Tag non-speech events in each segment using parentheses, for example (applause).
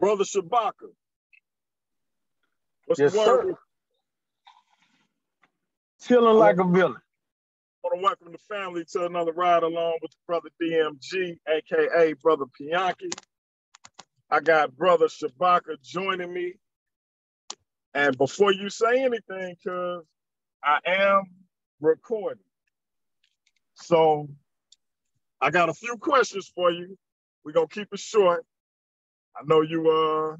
Brother Shabaka. What's yes, the word? Sir. Chilling like a villain. I want to welcome the family to another ride along with brother DMG, aka brother Pianki. I got brother Shabaka joining me. And before you say anything, cuz I am recording. So I got a few questions for you. We're gonna keep it short. I know you uh,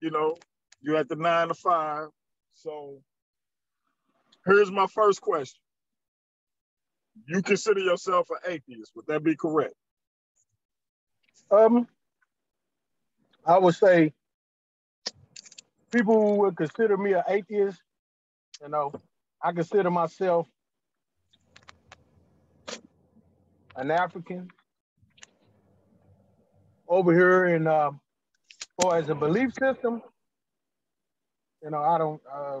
you know, you at the nine to five. So here's my first question. You consider yourself an atheist, would that be correct? Um, I would say people would consider me an atheist. You know, I consider myself an African over here in uh, or as a belief system. You know, I don't uh,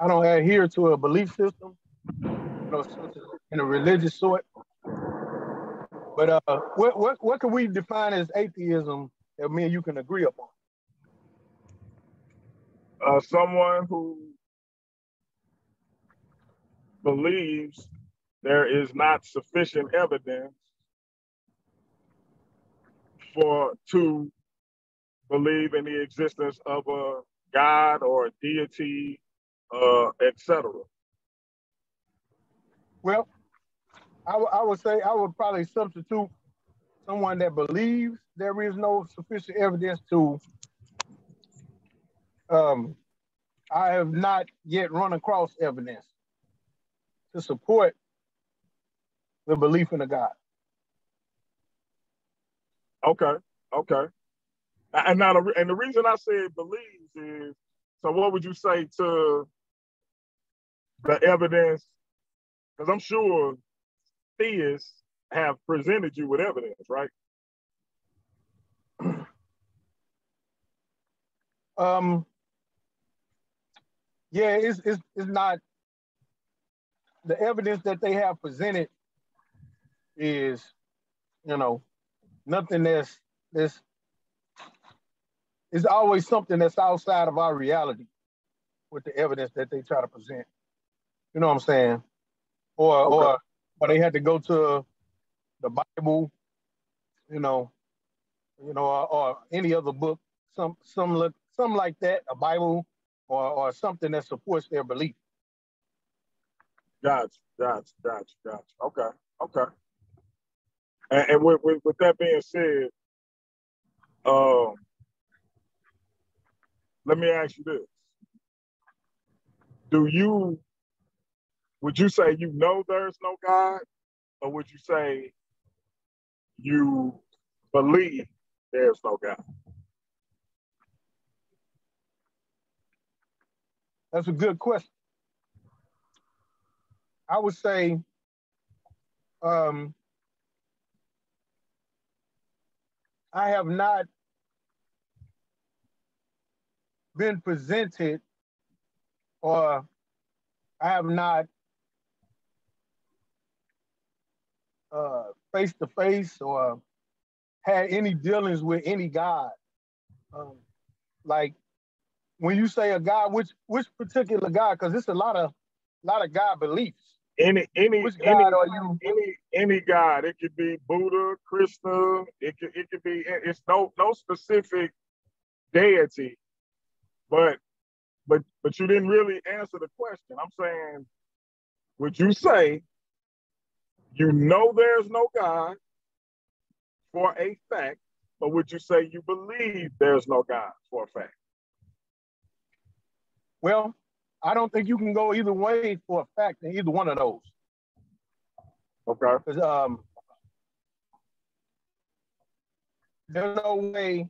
I don't adhere to a belief system, you know, in a religious sort. But uh, what what what can we define as atheism that me and you can agree upon? Uh, someone who believes there is not sufficient evidence for to believe in the existence of a God or a deity, uh, etc. Well, I, I would say I would probably substitute someone that believes there is no sufficient evidence to. Um, I have not yet run across evidence to support the belief in a God. Okay, okay. And now, the, and the reason I said believes is, so what would you say to the evidence? Because I'm sure theists have presented you with evidence, right? (clears throat) um. Yeah, it's it's it's not the evidence that they have presented is, you know, nothing that's that's it's always something that's outside of our reality with the evidence that they try to present. You know what I'm saying? Or okay. or or they had to go to the Bible, you know, you know, or, or any other book, some some look something like that, a Bible or or something that supports their belief. Gotcha, gotcha, gotcha, gotcha. Okay, okay. And, and with, with, with that being said, um, let me ask you this. Do you, would you say you know there's no God? Or would you say you believe there's no God? That's a good question. I would say um, I have not been presented or I have not face to face or had any dealings with any God. Um, like when you say a God, which which particular God? Because it's a lot of lot of God beliefs. Any any which God any, are you? Any any God. It could be Buddha, Krishna. It could it could be. It's no no specific deity. But but but you didn't really answer the question. I'm saying, would you say you know there's no God for a fact, but would you say you believe there's no God for a fact? Well, I don't think you can go either way for a fact in either one of those. Okay. Um, there's no way.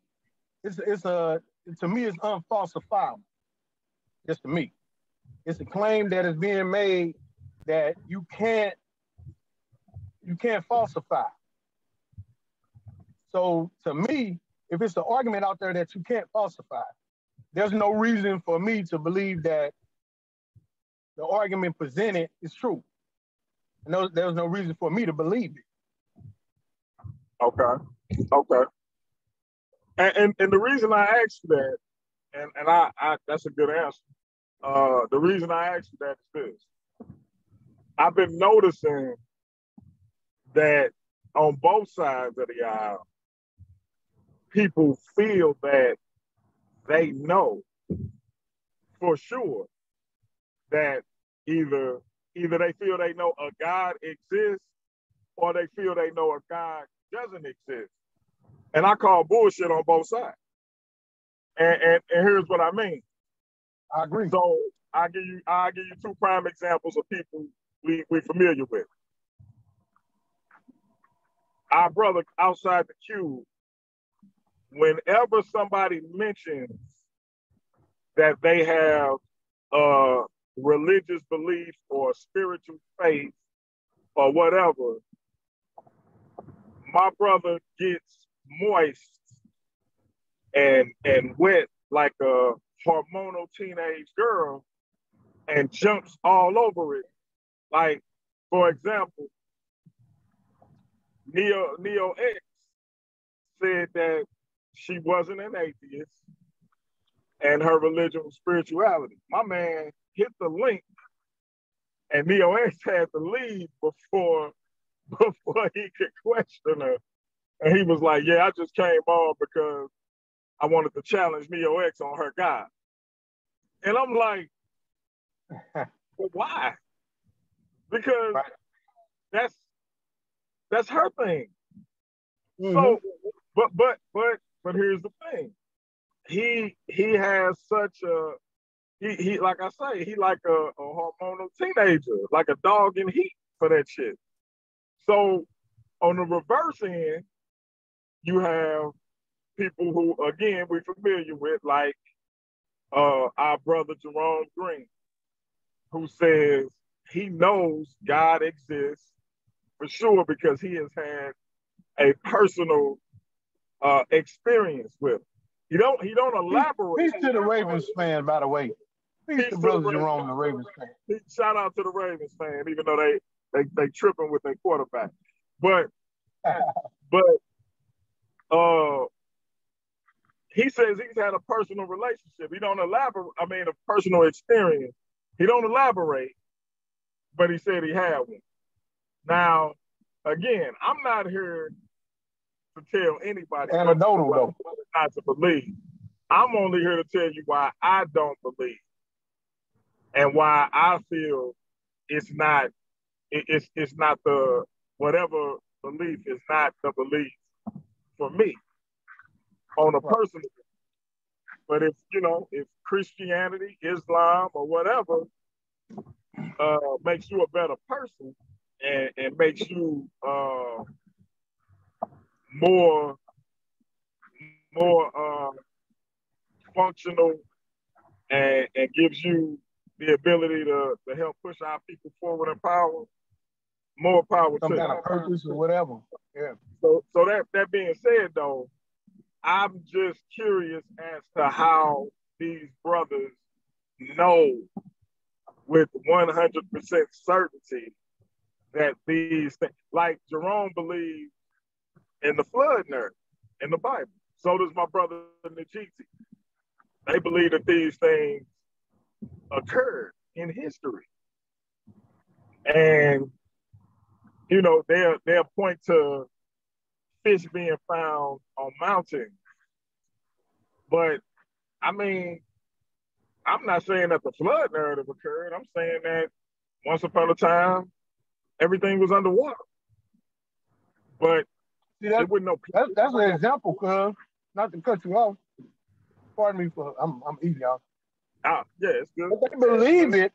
It's it's a to me, it's unfalsifiable. Just to me, it's a claim that is being made that you can't you can't falsify. So to me, if it's an argument out there that you can't falsify, there's no reason for me to believe that the argument presented is true. No, there's no reason for me to believe it. Okay. Okay. And, and, and the reason I asked you that, and, and I, I that's a good answer. Uh, the reason I asked you that is this. I've been noticing that on both sides of the aisle, people feel that they know for sure that either either they feel they know a God exists or they feel they know a God doesn't exist. And I call bullshit on both sides. And, and, and here's what I mean. I agree. So I give you I give you two prime examples of people we we familiar with. Our brother outside the cube. Whenever somebody mentions that they have a religious belief or spiritual faith or whatever, my brother gets moist and and wet like a hormonal teenage girl and jumps all over it. Like, for example, Neo Neo X said that she wasn't an atheist and her religion was spirituality. My man hit the link and Neo X had to leave before (laughs) before he could question her. And he was like, Yeah, I just came on because I wanted to challenge Neo X on her guy. And I'm like, (laughs) well, why? Because right. that's that's her thing. Mm-hmm. So, but but but but here's the thing. He he has such a he he like I say he like a, a hormonal teenager, like a dog in heat for that shit. So on the reverse end, you have people who again we're familiar with, like uh, our brother Jerome Green, who says he knows God exists for sure because he has had a personal uh, experience with. Him. He don't he don't elaborate. Peace to the Ravens fan, by the way. Peace, Peace to brother Jerome, the Ravens fan. Shout out to the Ravens fan, even though they they they tripping with their quarterback. But (laughs) but uh he says he's had a personal relationship. He don't elaborate, I mean a personal experience. He don't elaborate, but he said he had one. Now, again, I'm not here to tell anybody anecdotal though not to believe. I'm only here to tell you why I don't believe and why I feel it's not it, it's it's not the whatever belief is not the belief for me on a personal but if you know if christianity islam or whatever uh, makes you a better person and, and makes you uh, more more uh, functional and, and gives you the ability to, to help push our people forward in power, more power Some to kind of purpose or whatever. Yeah. So so that that being said though, I'm just curious as to how these brothers know with 100% certainty that these things, like Jerome believes in the flood narrative in the Bible. So does my brother Najiti. They believe that these things occurred in history. And, you know, they'll, they'll point to fish being found on mountains. But I mean, I'm not saying that the flood narrative occurred. I'm saying that once upon a time, everything was underwater. But See, that, no that, that's an example, cuz, not to cut you off. Pardon me for, I'm, I'm eating y'all. Ah, yeah, it's good. But they believe it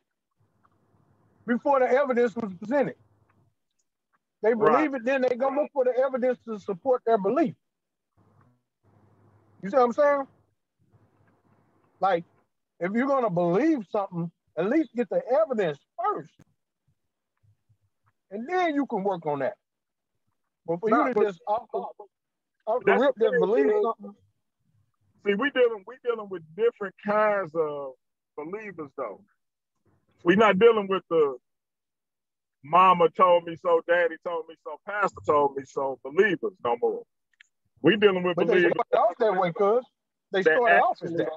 before the evidence was presented. They believe right. it, then they go look for the evidence to support their belief. You see what I'm saying? Like, if you're gonna believe something, at least get the evidence first. And then you can work on that. But for you to just off the, off the rip just believe something. See, we dealing we dealing with different kinds of believers though. We're not dealing with the mama told me so, daddy told me so, pastor told me so believers no more. We dealing with but they believers. started off that way, cuz they started off as that.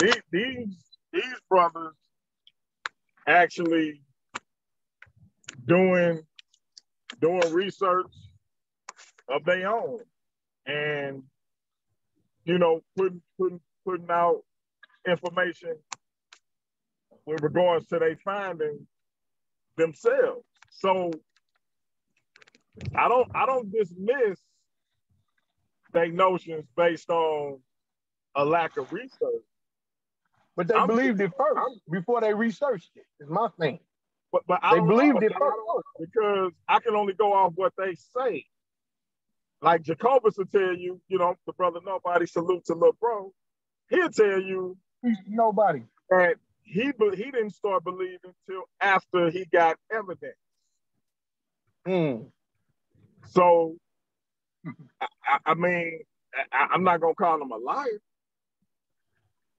These, these these brothers actually doing doing research of their own and you know putting putting putting out information with regards to their findings themselves. So I don't I don't dismiss their notions based on a lack of research. But they I'm- believed it 1st I'm- before they researched it. Is my thing. But but I They believed it first. because I can only go off what they say. Like Jacobus will tell you, you know, the brother nobody salute to little bro. He'll tell you He's nobody. that he he didn't start believing till after he got evidence. Hmm. So I, I- mean, I, I'm not gonna call him a liar.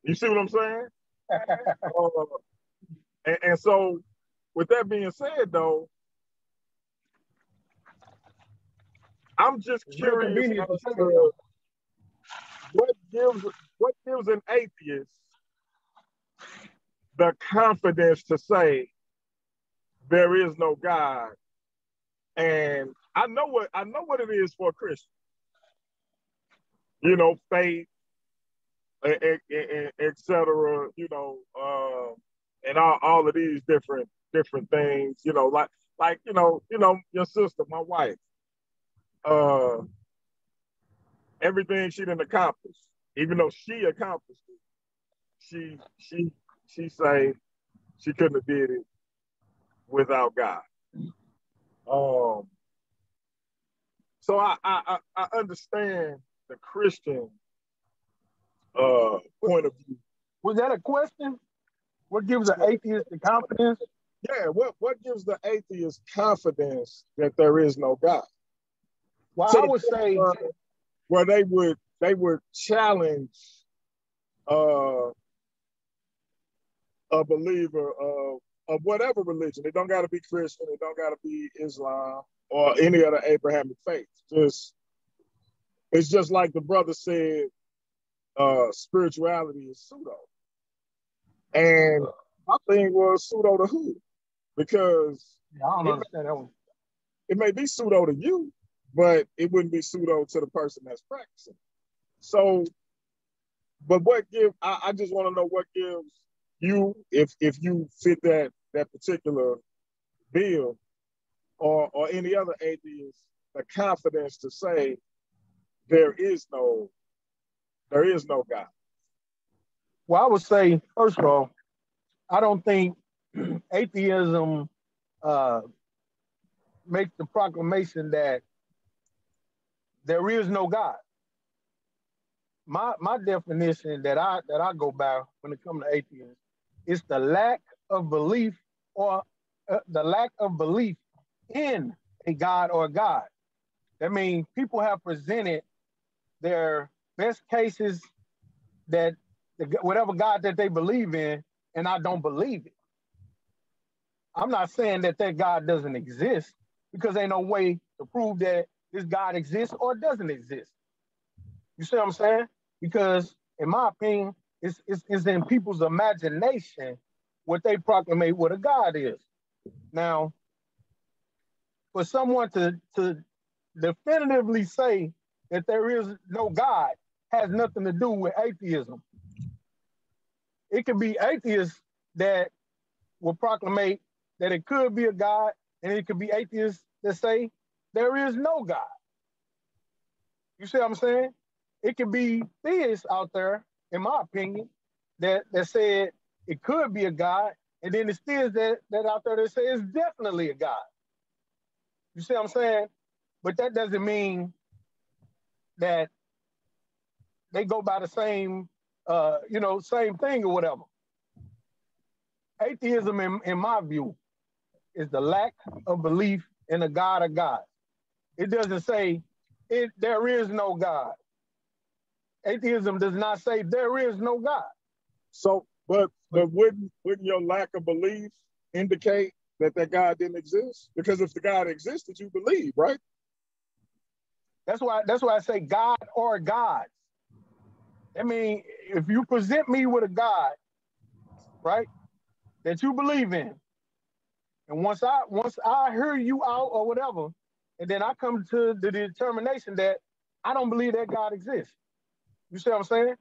You see what I'm saying? (laughs) Uh, and, and so, with that being said, though, I'm just curious convenient as to say to what gives what gives an atheist the confidence to say there is no God. And I know what I know what it is for a Christian. You know, faith, e- e- e- et cetera, you know, uh, and all, all of these different different things, you know, like like, you know, you know, your sister, my wife, uh everything she didn't accomplish, even though she accomplished it, she she she say she couldn't have did it without God. Um so I I I understand the Christian uh point of view. Was that a question? What gives an atheist the confidence? Yeah, what what gives the atheist confidence that there is no God? Well, To I would say where- where they would they would challenge uh a believer of of whatever religion. It don't got to be Christian. It don't got to be Islam or any other Abrahamic faith. Just it's just like the brother said, uh, spirituality is pseudo. And my thing was pseudo to who? Because I don't understand that one. it may be pseudo to you, but it wouldn't be pseudo to the person that's practicing. So, but what give I, I just want to know what gives you, if if you fit that that particular bill, or or any other atheist, the confidence to say there is no there is no God. Well, I would say, first of all, I don't think (clears throat) atheism uh, makes the proclamation that there is no God. My my definition that I that I go by when it comes to atheism is the lack of belief or uh, the lack of belief in a God or God. That means people have presented their best cases that the, whatever God that they believe in, and I don't believe it. I'm not saying that that God doesn't exist because ain't no way to prove that this God exists or doesn't exist. You see what I'm saying? Because in my opinion, it's, it's, it's in people's imagination what they proclamate what a God is. Now, for someone to, to definitively say that there is no God has nothing to do with atheism. It could be atheists that will proclamate that it could be a God, and it could be atheists that say there is no God. You see what I'm saying? It could be theists out there, in my opinion, that, that said it could be a God, and then it's theists that, that out there that say it's definitely a God. You see what I'm saying? But that doesn't mean that they go by the same, uh, you know, same thing or whatever. Atheism, in, in my view, is the lack of belief in a God of God. It doesn't say it, there is no God. Atheism does not say there is no God. So, but but wouldn't wouldn't your lack of belief indicate that that God didn't exist? Because if the God existed, you believe, right? That's why that's why I say God or gods. I mean, if you present me with a God, right, that you believe in, and once I once I hear you out or whatever, and then I come to the determination that I don't believe that God exists. You see what I'm saying?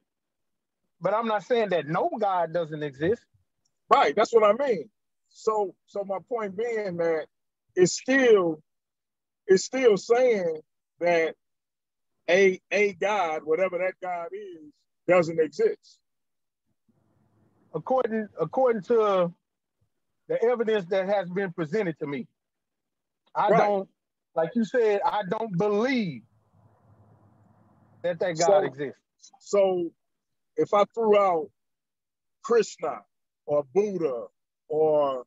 But I'm not saying that no God doesn't exist. Right, that's what I mean. So so my point being that it's still it's still saying that a a God, whatever that God is, doesn't exist. According according to the evidence that has been presented to me, I right. don't like you said, I don't believe that that God so, exists. So if I threw out Krishna or Buddha or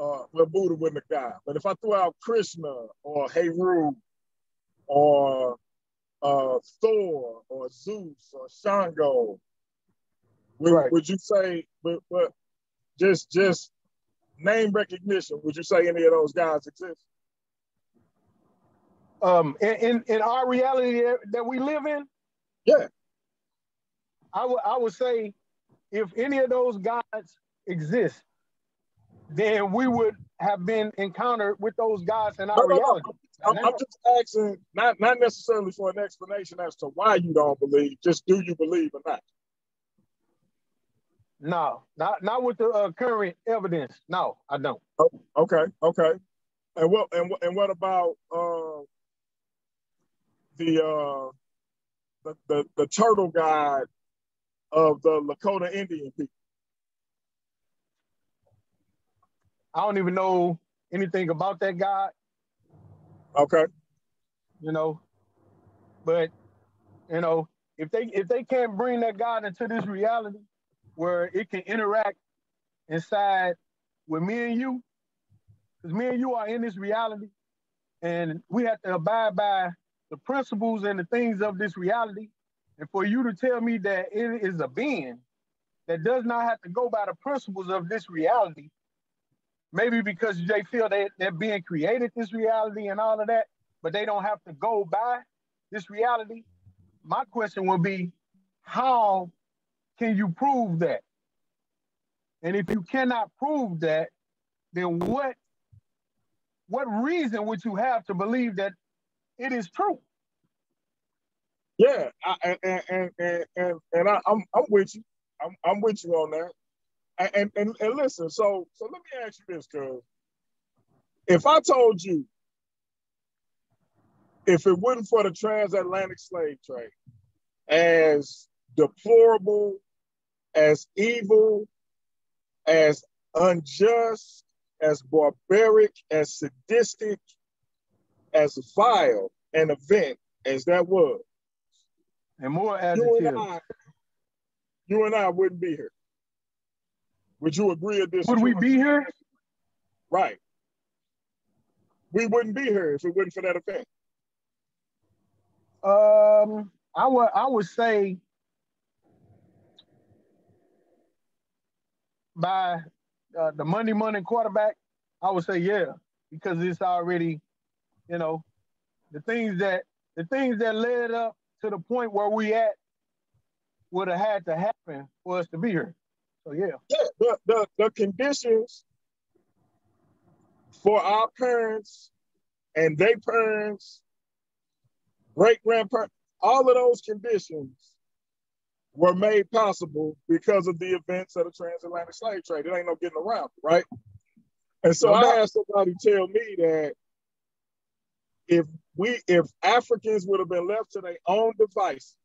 uh, well, Buddha wasn't a god, but if I threw out Krishna or Heru or uh, Thor or Zeus or Shango, would, right. would you say, but, but just just name recognition, would you say any of those guys exist? Um, in, in our reality that we live in, yeah, I would I would say if any of those gods exist, then we would have been encountered with those gods in our no, no, reality. No. I'm, I'm, just asking, not not necessarily for an explanation as to why you don't believe. Just do you believe or not? No, not not with the uh, current evidence. No, I don't. Oh, okay, okay. And what and and what about uh, the uh, the, the the turtle god of the Lakota Indian people? I don't even know anything about that god. Okay. You know, but you know, if they if they can't bring that God into this reality where it can interact inside with me and you, because me and you are in this reality, and we have to abide by the principles and the things of this reality. And for you to tell me that it is a being that does not have to go by the principles of this reality, maybe because they feel that they're being created this reality and all of that, but they don't have to go by this reality. My question would be, how can you prove that? And if you cannot prove that, then what what reason would you have to believe that it is true? Yeah, I, and and and and, and I, I'm I'm with you. I'm I'm with you on that. And, and, and listen, so so let me ask you this, cuz if I told you if it wasn't for the transatlantic slave trade, as deplorable, as evil, as unjust, as barbaric, as sadistic, as vile an event as that was. And more adjectives. You and I, you and I wouldn't be here. Would you agree or disagree? Would we be here? Right. We wouldn't be here if it wasn't for that event. Um, I would I would say by uh, the money money quarterback, I would say yeah, because it's already, you know, the things that the things that led up to the point where we at would have had to happen for us to be here. So yeah. Yeah, the, the, the conditions for our parents and their parents, great grandparents, all of those conditions were made possible because of the events of the transatlantic slave trade. It ain't no getting around, right? And so I had somebody tell me that if we if Africans would have been left to their own devices,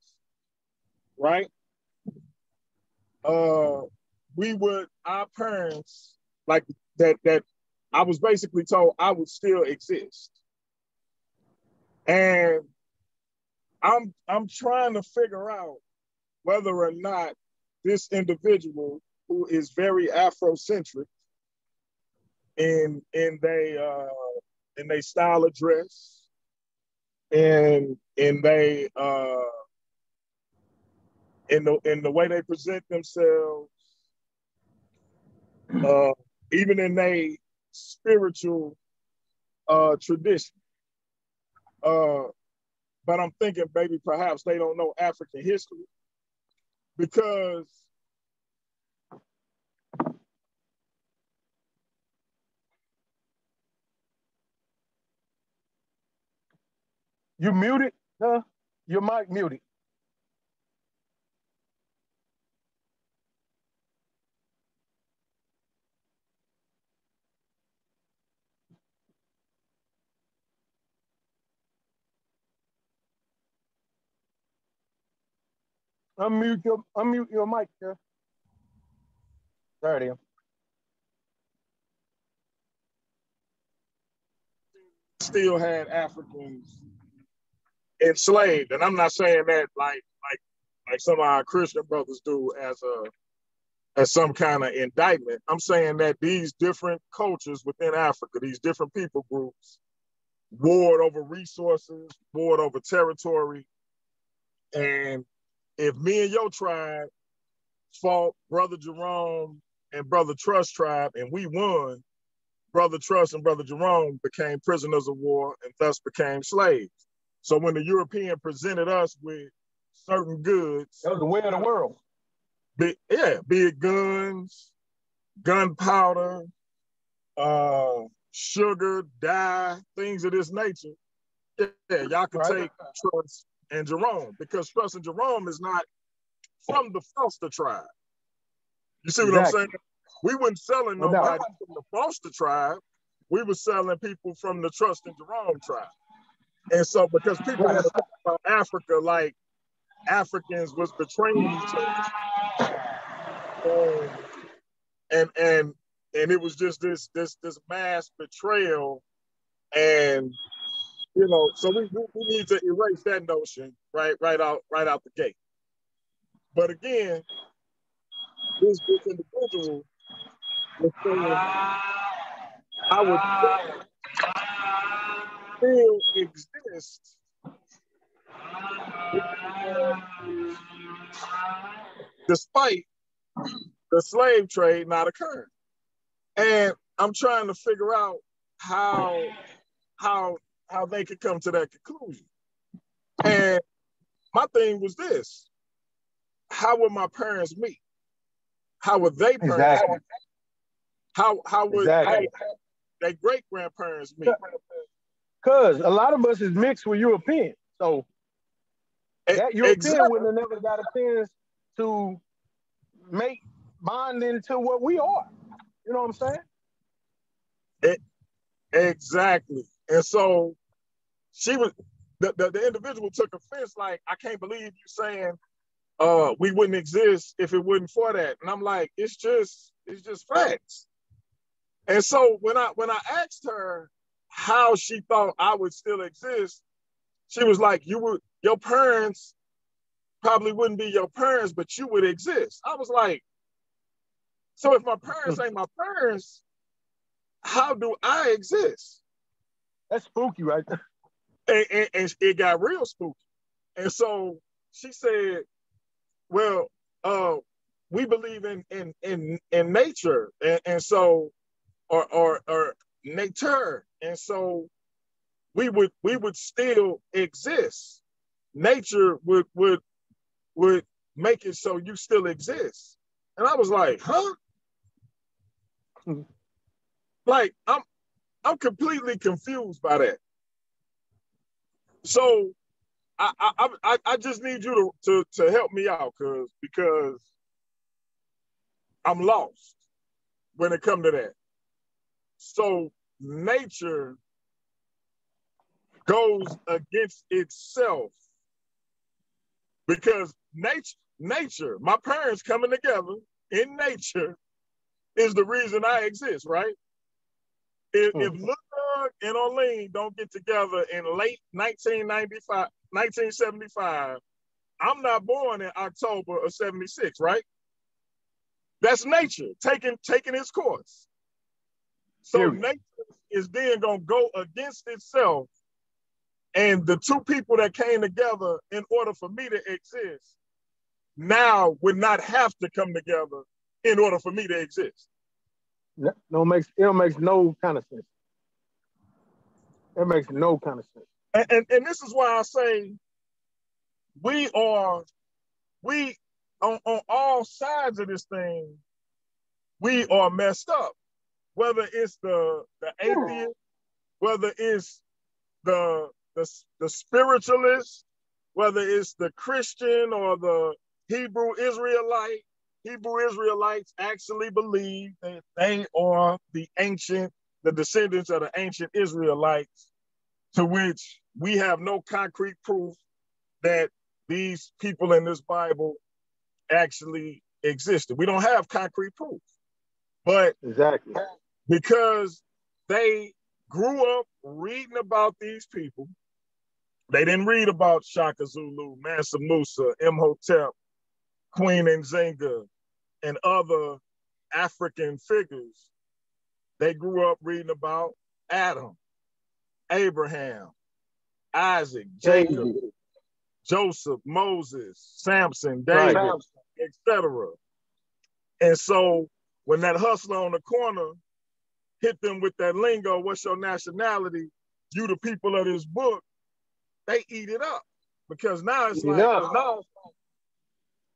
right? Uh we would our parents like that that I was basically told I would still exist. And I'm I'm trying to figure out whether or not this individual who is very Afrocentric in in they uh in they style of dress and in they uh in the in the way they present themselves uh, even in a spiritual uh, tradition. Uh, but I'm thinking maybe perhaps they don't know African history because You muted, huh? Your mic muted. Unmute your unmute your mic, sir. There it is. Still had Africans enslaved, and I'm not saying that like like like some of our Christian brothers do as a as some kind of indictment. I'm saying that these different cultures within Africa, these different people groups, warred over resources, warred over territory, and if me and your tribe fought Brother Jerome and Brother Trust tribe and we won, Brother Trust and Brother Jerome became prisoners of war and thus became slaves. So when the European presented us with certain goods, that was the way of the world. Be, yeah, be it guns, gunpowder, uh, sugar, dye, things of this nature. Yeah, y'all can right. take Trust and Jerome because Trust and Jerome is not from the Foster tribe. You see what exactly. I'm saying? We weren't selling nobody from the Foster tribe. We were selling people from the Trust and Jerome tribe. And so because people right. talk about Africa like Africans was betraying each other. Um, and and and it was just this this this mass betrayal and you know, so we, we, we need to erase that notion right right out right out the gate. But again, this, this individual was saying, I would still despite the slave trade not occurring. And I'm trying to figure out how how how they could come to that conclusion. And my thing was this: How would my parents meet? How would they parents exactly. How how would exactly. their great grandparents meet? Because a lot of us is mixed with European, so that European exactly. wouldn't have never got a chance to make bond into what we are. You know what I'm saying? It, exactly. And so she was the, the, the individual took offense, like, I can't believe you saying uh we wouldn't exist if it wasn't for that. And I'm like, it's just, it's just facts. And so when I when I asked her how she thought I would still exist, she was like, You would your parents probably wouldn't be your parents, but you would exist. I was like, so if my parents ain't my parents, how do I exist? That's spooky, right? and, and, and it got real spooky. And so she said, "Well, uh, we believe in in in in nature, and, and so, or or or nature, and so we would we would still exist. Nature would would would make it so you still exist." And I was like, "Huh." like I'm I'm completely confused by that. So I I I, I just need you to, to to help me out cause because I'm lost when it come to that. So nature goes against itself because nature nature my parents coming together in nature is the reason I exist, right? If, mm. if Lil and Orlean don't get together in late 1995, 1975, I'm not born in October of 76, right? That's nature taking taking its course. So nature is then gonna go against itself. And the two people that came together in order for me to exist now would not have to come together in order for me to exist. No, makes it makes no kind of sense. That makes no kind of sense. And, and, and this is why I say we are, we on, on all sides of this thing, we are messed up. Whether it's the the atheist, whether it's the the, the spiritualist, whether it's the Christian or the Hebrew Israelite, Hebrew Israelites actually believe that they are the ancient, the descendants of the ancient Israelites, to which we have no concrete proof that these people in this Bible actually existed. We don't have concrete proof. But exactly because they grew up reading about these people, they didn't read about Shaka Zulu, Mansa Musa, Imhotep, Queen Nzinga, and other African figures. They grew up reading about Adam, Abraham, Isaac, Jacob, Joseph, Moses, Samson, David, right. etc. And so when that hustler on the corner hit them with that lingo, what's your nationality? You the people of this book, they eat it up. Because now it's like, no,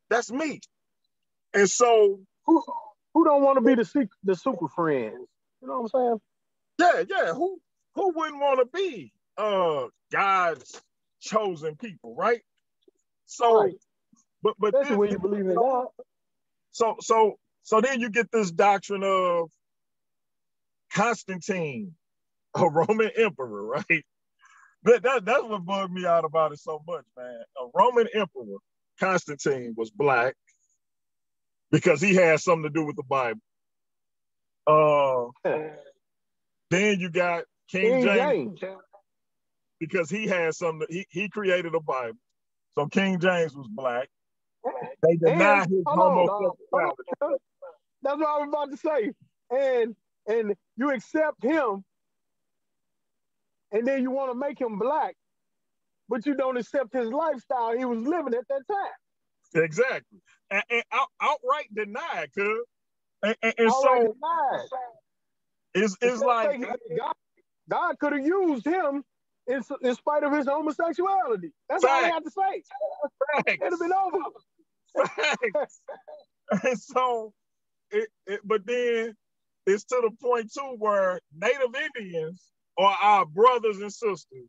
that's me. And so who who don't want to be the the super friends? You know what I'm saying? Yeah, yeah. Who who wouldn't want to be uh God's chosen people, right? So, right. but but that's when you believe in God. So so so then you get this doctrine of Constantine, a Roman emperor, (laughs) right? But that that's what bugged me out about it so much, man. A Roman emperor, Constantine, was black because he had something to do with the Bible. Uh, then you got King, King James, James, because he had something. He he created a Bible, so King James was black. They denied his homosexuality. That's what I was about to say. And and you accept him, and then you want to make him black, but you don't accept his lifestyle he was living at that time. Exactly and, and out, outright denied, cuz. And, and, and so denied. it's, it's like God, God could have used him in, in spite of his homosexuality. That's Facts. all I have to say. Facts. It'd have been over. Facts. (laughs) and so, it, it, but then it's to the point too where Native Indians are our brothers and sisters,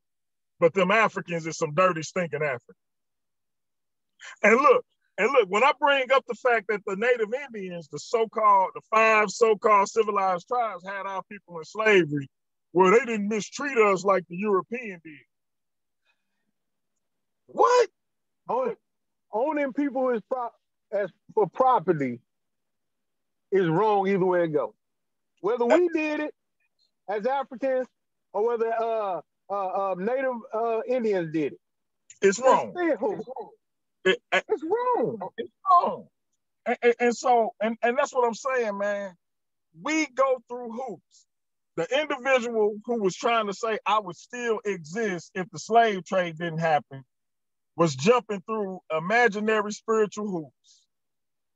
but them Africans is some dirty, stinking Africans. And look, and look, when I bring up the fact that the Native Indians, the so-called, the five so-called civilized tribes had our people in slavery, where they didn't mistreat us like the European did. What? Oh, Owning people is pro- as for property is wrong either way it goes. Whether we did it as Africans or whether uh, uh, uh, Native uh, Indians did it, it's wrong. It's it, it's wrong. It's wrong. And, and, and, so, and, and that's what I'm saying, man. We go through hoops. The individual who was trying to say I would still exist if the slave trade didn't happen was jumping through imaginary spiritual hoops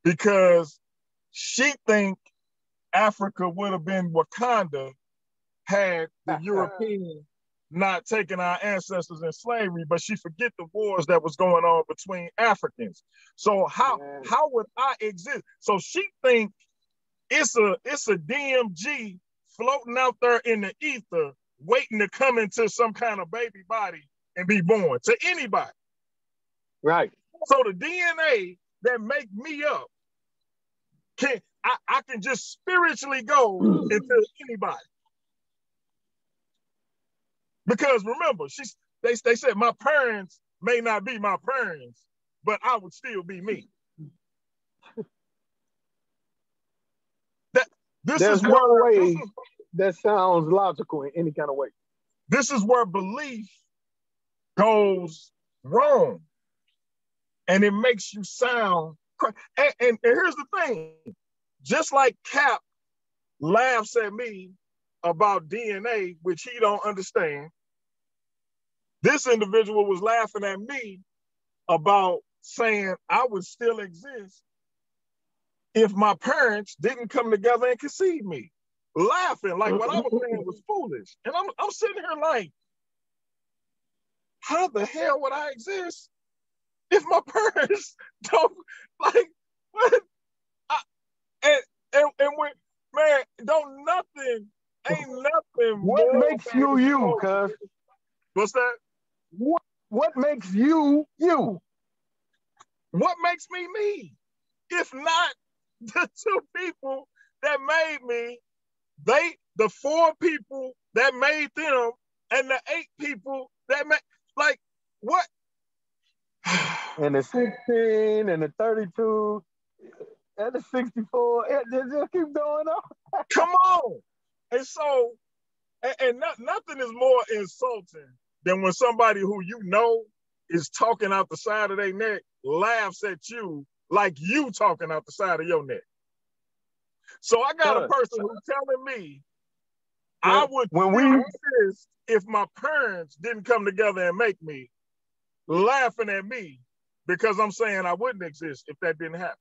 because she think Africa would have been Wakanda had the European not taken our ancestors in slavery, but she forget the wars that was going on between Africans. So how how would I exist? So she think it's a it's a DMG floating out there in the ether, waiting to come into some kind of baby body and be born to anybody. Right. So the DNA that make me up can I, I can just spiritually go mm. into anybody. Because remember, she's they, they said my parents may not be my parents, but I would still be me. that this There's is no way that sounds logical in any kind of way. This is where belief goes wrong. And it makes you sound and, and, and here's the thing: just like Cap laughs at me about DNA, which he don't understand. This individual was laughing at me about saying I would still exist if my parents didn't come together and conceive me. Laughing like what I was saying was foolish. And I'm, I'm sitting here like, how the hell would I exist if my (laughs) parents don't like what? And, and and when man, don't nothing, ain't nothing. What makes you you, cuz? What's that? What what makes you you? What makes me me? If not (laughs) the two people that made me, they the four people that made them, and the eight people that made like what? (sighs) and the 16 and the 32 and the 64, it just keep going on. Come on. And so, and, and not, nothing is more insulting than when somebody who you know is talking out the side of their neck laughs at you like you talking out the side of your neck. So I got Good. a person who's telling me I would when we exist if my parents didn't come together and make me, laughing at me because I'm saying I wouldn't exist if that didn't happen.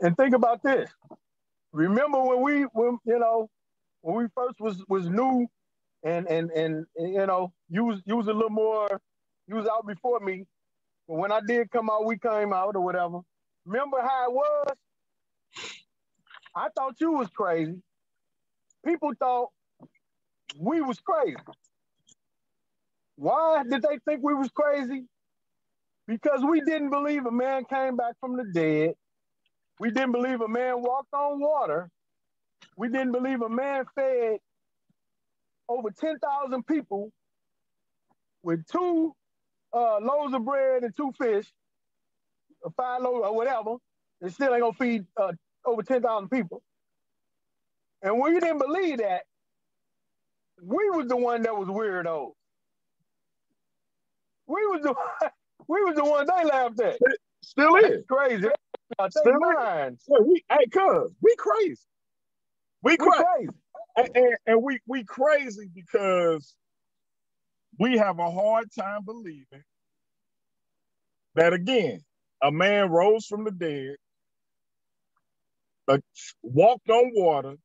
And think about this. Remember when we when you know when we first was was new and and and, and you know you was you was a little more you was out before me. But when I did come out, we came out or whatever. Remember how it was? I thought you was crazy. People thought we was crazy. Why did they think we was crazy? Because we didn't believe a man came back from the dead. We didn't believe a man walked on water. We didn't believe a man fed over 10,000 people with two uh, loaves of bread and two fish, or five loaves or whatever. It still ain't gonna feed uh, over 10,000 people. And we didn't believe that, we was the one that was weirdo. We was the (laughs) we was the one they laughed at. Still is crazy. Still. Yeah, we, hey, cuz we crazy. We, we crazy. crazy. And, and, and we we crazy because we have a hard time believing that again, a man rose from the dead, uh, walked on water,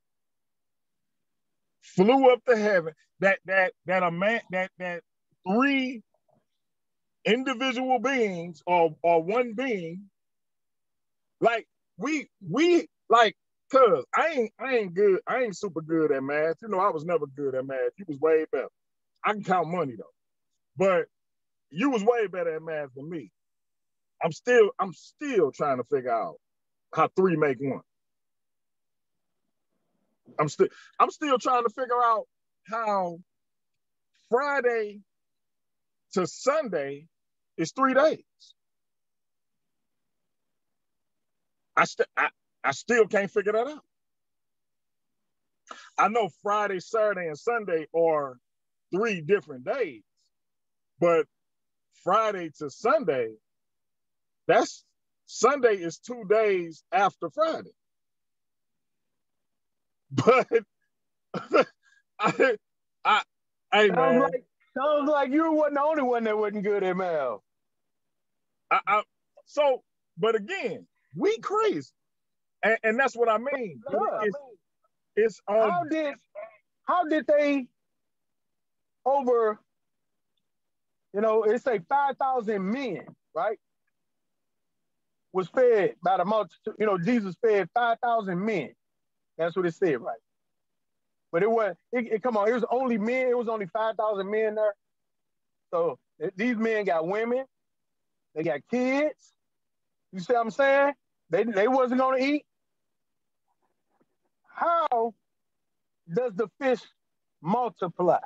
flew up to heaven. That that that a man that that three individual beings or or one being, like we we like cuz I ain't I ain't good, I ain't super good at math. You know, I was never good at math. You was way better. I can count money though. But you was way better at math than me. I'm still I'm still trying to figure out how three make one. I'm still I'm still trying to figure out how Friday to Sunday is three days. I, st- I, I still can't figure that out. I know Friday, Saturday, and Sunday are three different days, but Friday to Sunday, that's Sunday is two days after Friday. (laughs) But (laughs) I, I, hey sounds man, like, sounds like you wasn't the only one that wasn't good at math. I, I, so, but again, we crazy, and, and that's what I mean. Yeah. It's, it's um, how did how did they over you know, it's like 5,000 men, right? Was fed by the multitude. You know, Jesus fed 5,000 men. That's what it said, right? But it was, it, it, come on, it was only men. It was only 5,000 men there. So these men got women. They got kids. You see what I'm saying? They, they wasn't going to eat. How does the fish multiply?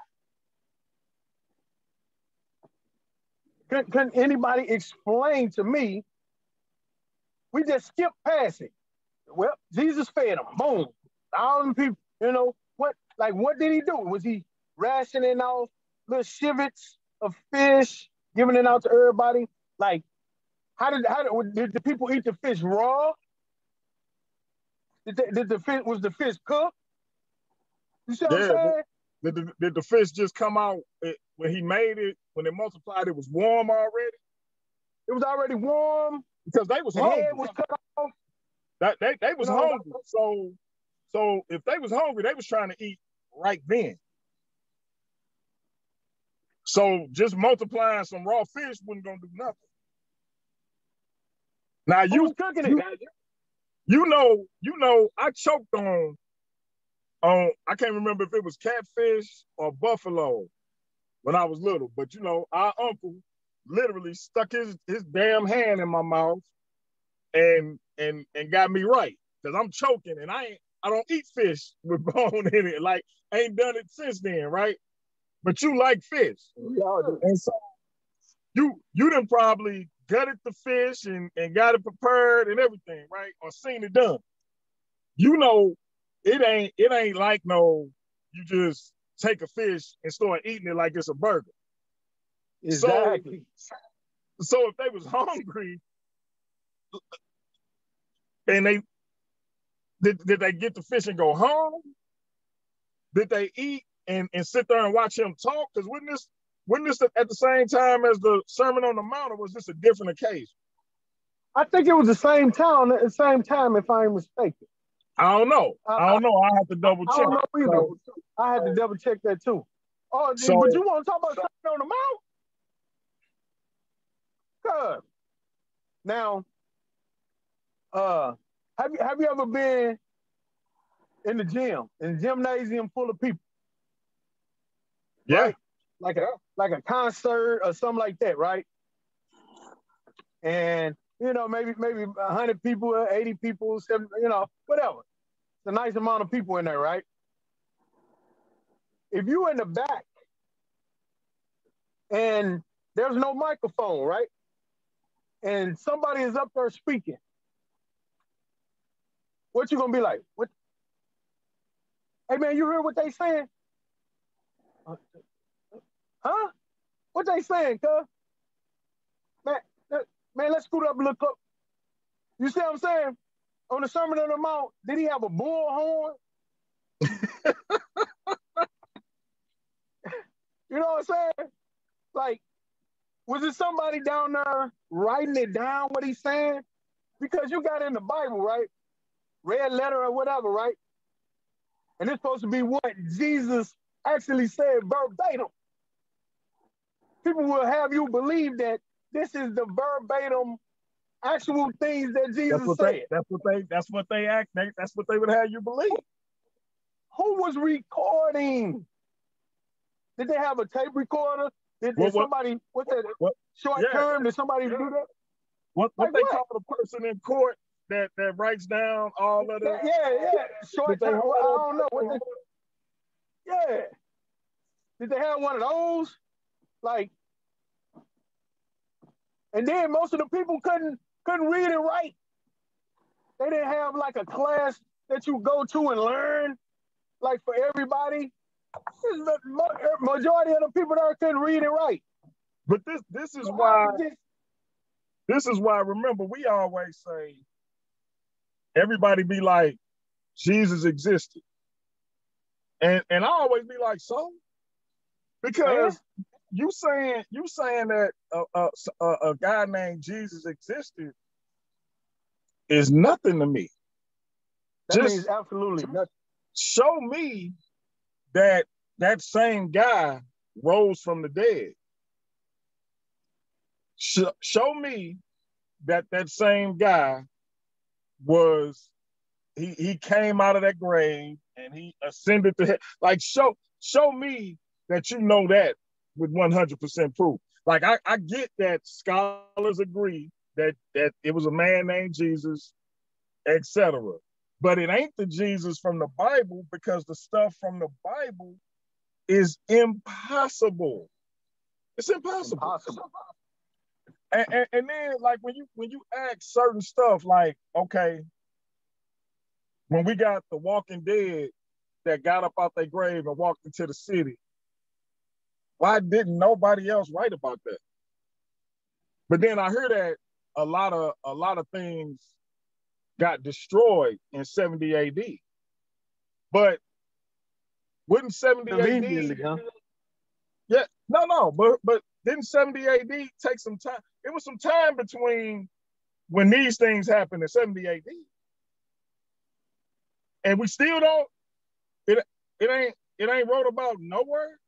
Can, can anybody explain to me? We just skip past it. Well, Jesus fed them. Boom. Thousand people. You know what? Like, what did he do? Was he rationing off little shivets of fish, giving it out to everybody? Like, how did how did, did the people eat the fish raw? Did, the, did the fish was the fish cooked? You see what yeah, I'm saying? Did the, did the fish just come out it, when he made it? When it multiplied, it was warm already. It was already warm because they was the hungry. was cut off. That they, they was you know, hungry. So so if they was hungry, they was trying to eat right then. So just multiplying some raw fish wasn't gonna do nothing. Now you Who's cooking you, it? you know, you know, I choked on on I can't remember if it was catfish or buffalo when I was little, but you know, our uncle literally stuck his his damn hand in my mouth and and and got me right because I'm choking and I ain't I don't eat fish with (laughs) bone in it. Like ain't done it since then, right? But you like fish, and so you you done probably gutted the fish and, and got it prepared and everything, right? Or seen it done. You know, it ain't it ain't like no, you just take a fish and start eating it like it's a burger. Exactly. So, so if they was (laughs) hungry and they did, did they get the fish and go home? Did they eat and, and sit there and watch him talk? Because wouldn't this wasn't this at the same time as the Sermon on the Mount, or was this a different occasion? I think it was the same town at the same time, if I ain't mistaken. I don't know. I don't know. I have to double I check. don't know either. I had to double check that too. Oh, So- but you want to talk about something on the mount? Good. Now, uh, have you have you ever been in the gym, in the gymnasium full of people, Yeah. right? Like a like a concert or something like that, right? And you know, maybe maybe hundred people, eighty people, 70, you know, whatever. It's a nice amount of people in there, right? If you in the back and there's no microphone, right? And somebody is up there speaking, what you gonna be like? What? Hey man, you hear what they saying? Uh, Huh? What they saying, cuz? Man, man, let's scoot up a little close. You see what I'm saying? On the Sermon on the Mount, did he have a bullhorn? (laughs) you know what I'm saying? Like, was it somebody down there writing it down what he's saying? Because you got in the Bible, right? Red letter or whatever, right? And it's supposed to be what Jesus actually said verbatim people will have you believe that this is the verbatim actual things that Jesus That's said. they. That's what they. That's what they act. They, that's what they would have you believe. Who was recording? Did they have a tape recorder? Did, did What- somebody what's that what- short yeah. term? Did somebody do that? What what Like they what? call the person in court that that writes down all of Yeah, the. yeah, yeah. Short term. I don't know. What they, yeah. Did they have one of those? Like, and then most of the people couldn't couldn't read and write. They didn't have like a class that you go to and learn, like for everybody. The er, majority of the people there couldn't read and write. But this this is why this- is why remember we always say everybody be like Jesus existed. And and I always be like so because you saying you saying that a, a, a, guy named Jesus existed is nothing to me. that Just- means absolutely nothing. Show me that that same guy rose from the dead. Sh- show me that that same guy was he he came out of that grave and he ascended to heaven. Like show show me that you know that with 100% proof. Like I, I get that scholars agree that that it was a man named Jesus, etc. But it ain't the Jesus from the Bible because the stuff from the Bible is impossible. It's impossible. Impossible. And, and, and then like when you when you ask certain stuff like okay when we got the walking dead that got up out their grave and walked into the city why didn't nobody else write about that but then i hear that a lot of a lot of things got destroyed in 70 ad but wouldn't 70 AD huh? yeah, no, no, but but didn't 70 AD take some time? It was some time between when these things happened in 70 AD. And we still don't, it it ain't it ain't wrote about nowhere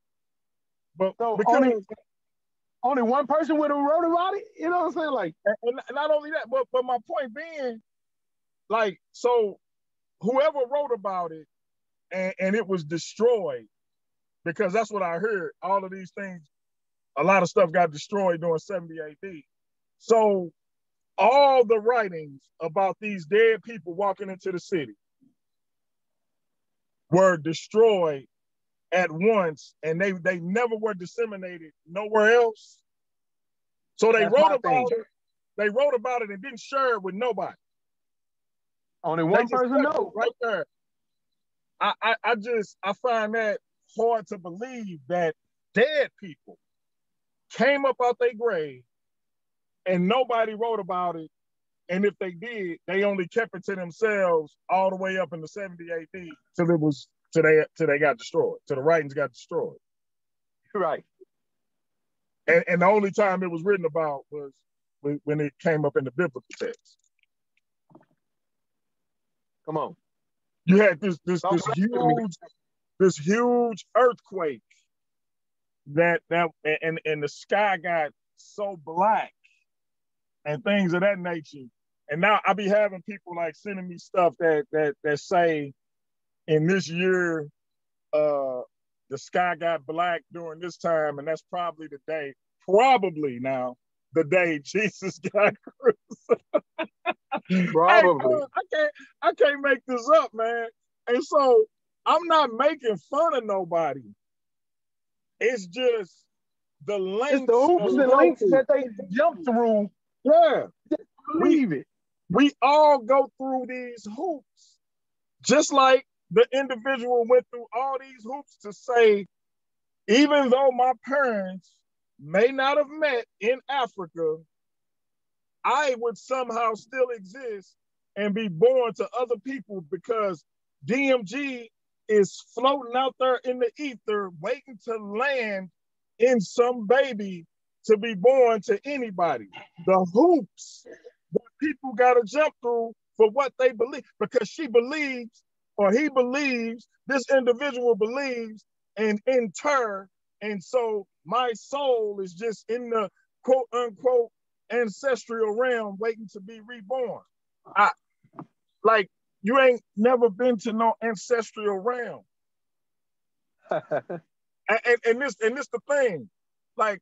But So only only one person would have wrote about it. You know what I'm saying? Like, and, and not only that, but but my point being, like, so whoever wrote about it, and, and it was destroyed, because that's what I heard. All of these things, a lot of stuff got destroyed during 70 AD. So all the writings about these dead people walking into the city were destroyed at once and they they never were disseminated nowhere else. So they That's wrote about thing. it. They wrote about it and didn't share it with nobody. Only one just person knows. right there. I, I i just i find that hard to believe that dead people came up out their grave and nobody wrote about it. And if they did they only kept it to themselves all the way up in the 70 ad till it was till they till they got destroyed till the writings got destroyed (laughs) Right. and, and the only time it was written about was when, when it came up in the biblical text Come on. you had this this Don't this huge this huge earthquake that that and and the sky got so black and things of that nature and now i be having people like sending me stuff that that that say in this year uh the sky got black during this time and that's probably the day probably now the day (laughs) jesus got crucified (laughs) Probably. Hey, I can't I can't make this up, man. And so I'm not making fun of nobody. It's just the. It's the hoops and links that they jump through. Yeah, Believe it. we all go through these hoops, just like the individual went through all these hoops to say, even though my parents may not have met in Africa, I would somehow still exist and be born to other people because DMG is floating out there in the ether, waiting to land in some baby to be born to anybody. The hoops that people got to jump through for what they believe because she believes or he believes, this individual believes and in turn. And so my soul is just in the quote unquote ancestral realm waiting to be reborn. I like you ain't never been to no ancestral realm. (laughs) And, and, and this and this the thing. Like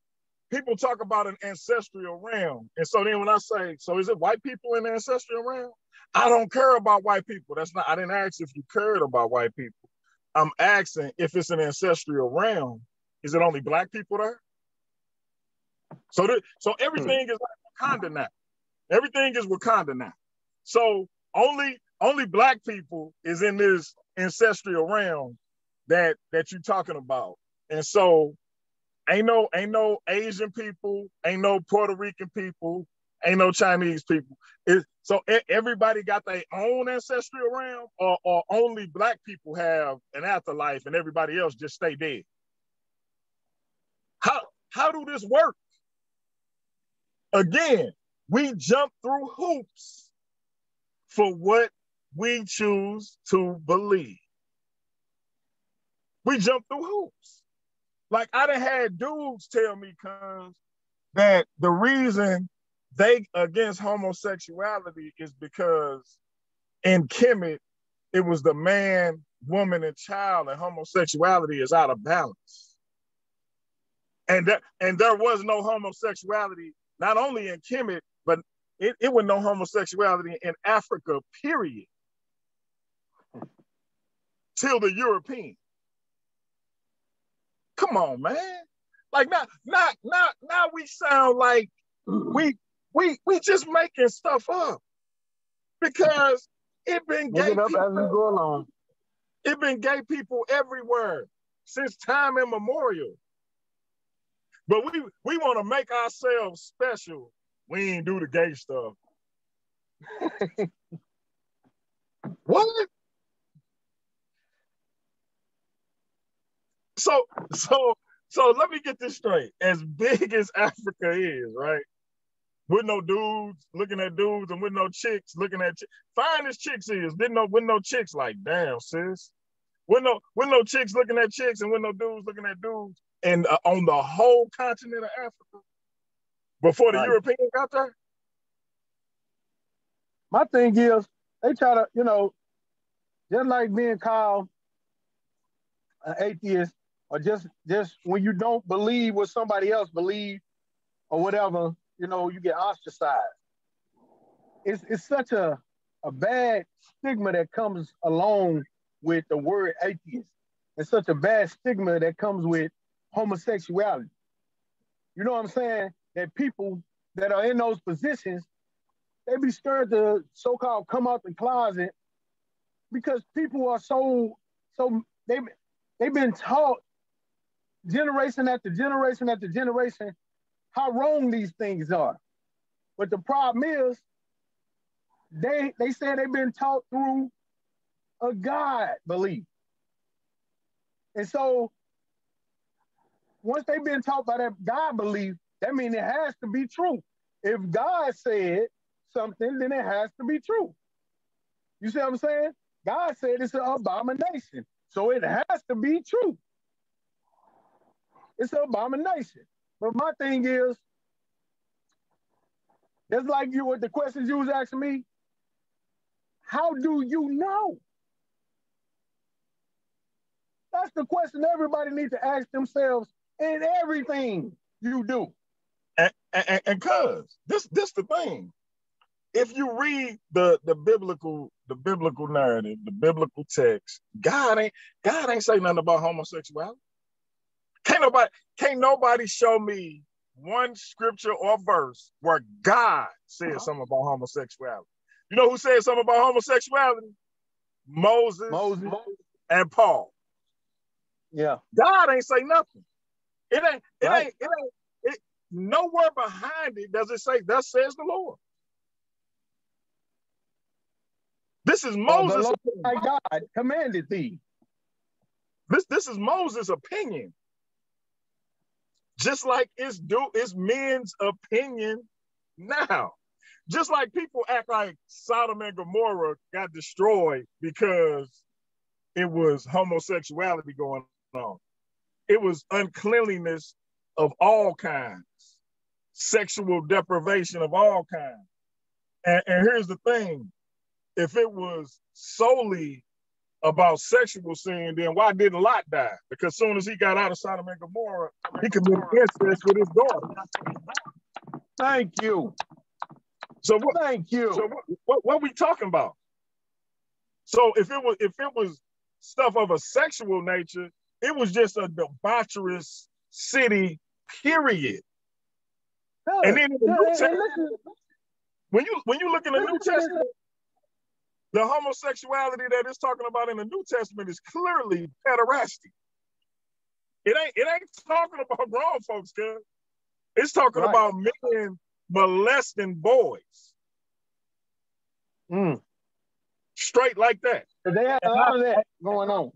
people talk about an ancestral realm. And so then when I say, so is it white people in the ancestral realm? I don't care about white people. That's not I didn't ask if you cared about white people. I'm asking if it's an ancestral realm, is it only black people there? So th- so everything is like Wakanda now. Everything is Wakanda now. So only only black people is in this ancestral realm that that you're talking about. And so ain't no ain't no Asian people, ain't no Puerto Rican people, ain't no Chinese people. It, so everybody got their own ancestral realm, or, or only black people have an afterlife and everybody else just stay dead. How how do this work? Again, we jump through hoops for what we choose to believe. We jump through hoops. Like I done had dudes tell me, cuz, that the reason they against homosexuality is because in Kemet, it was the man, woman, and child, and homosexuality is out of balance. And that and there was no homosexuality, not only in Kemet, but it, it was no homosexuality in Africa, period. Till the European. Come on, man. Like not not not now we sound like we we we just making stuff up. Because it been Look gay it up as we people, go along. it been gay people everywhere since time immemorial. But we we want to make ourselves special. We ain't do the gay stuff. (laughs) what? So so so let me get this straight. As big as Africa is, right? With no dudes looking at dudes and with no chicks looking at chicks. Fine as chicks is, didn't know with no chicks like damn sis. With no with no chicks looking at chicks and with no dudes looking at dudes. and uh, on the whole continent of Africa before the right. Europeans got there? My thing is, they try to, you know, just like being called an atheist, or just just when you don't believe what somebody else believes, or whatever, you know, you get ostracized. It's it's such a a bad stigma that comes along with the word atheist. It's such a bad stigma that comes with homosexuality. You know what I'm saying? That people that are in those positions, they be scared to so-called come out the closet because people are so so they they've been taught generation after generation after generation how wrong these things are. But the problem is they they say they've been taught through a God belief. And so once they've been taught by that God belief, that means it has to be true. If God said something, then it has to be true. You see what I'm saying? God said it's an abomination. So it has to be true. It's an abomination. But my thing is, just like you with the questions you was asking me, how do you know? That's the question everybody needs to ask themselves in everything you do. And, and, and cuz this this the thing. If you read the the biblical the biblical narrative, the biblical text, God ain't God ain't say nothing about homosexuality. Can't nobody can't nobody show me one scripture or verse where God said uh-huh. something about homosexuality. You know who said something about homosexuality? Moses, Moses. and Paul. Yeah. God ain't say nothing. It ain't, it right. ain't, it ain't, it, nowhere behind it does it say, thus says the Lord. This is Moses. Oh, my God commanded thee. This, this is Moses' opinion. Just like it's do it's men's opinion now. Just like people act like Sodom and Gomorrah got destroyed because it was homosexuality going on. It was uncleanliness of all kinds, sexual deprivation of all kinds. And, and here's the thing if it was solely about sexual sin, then why didn't Lot die? Because as soon as he got out of Sodom and Gomorrah, he committed incest with his daughter. Thank you. So what, thank you. So what, what, what we talking about? So if it was if it was stuff of a sexual nature, it was just a debaucherous city, period. and then in the New Testament, when you when you look in the New Testament, the homosexuality that it's talking about in the New Testament is clearly pederasty. It ain't it ain't talking about grown folks, cuz. It's talking right. about men molesting boys. Mm. Straight like that. They had a lot of that going on.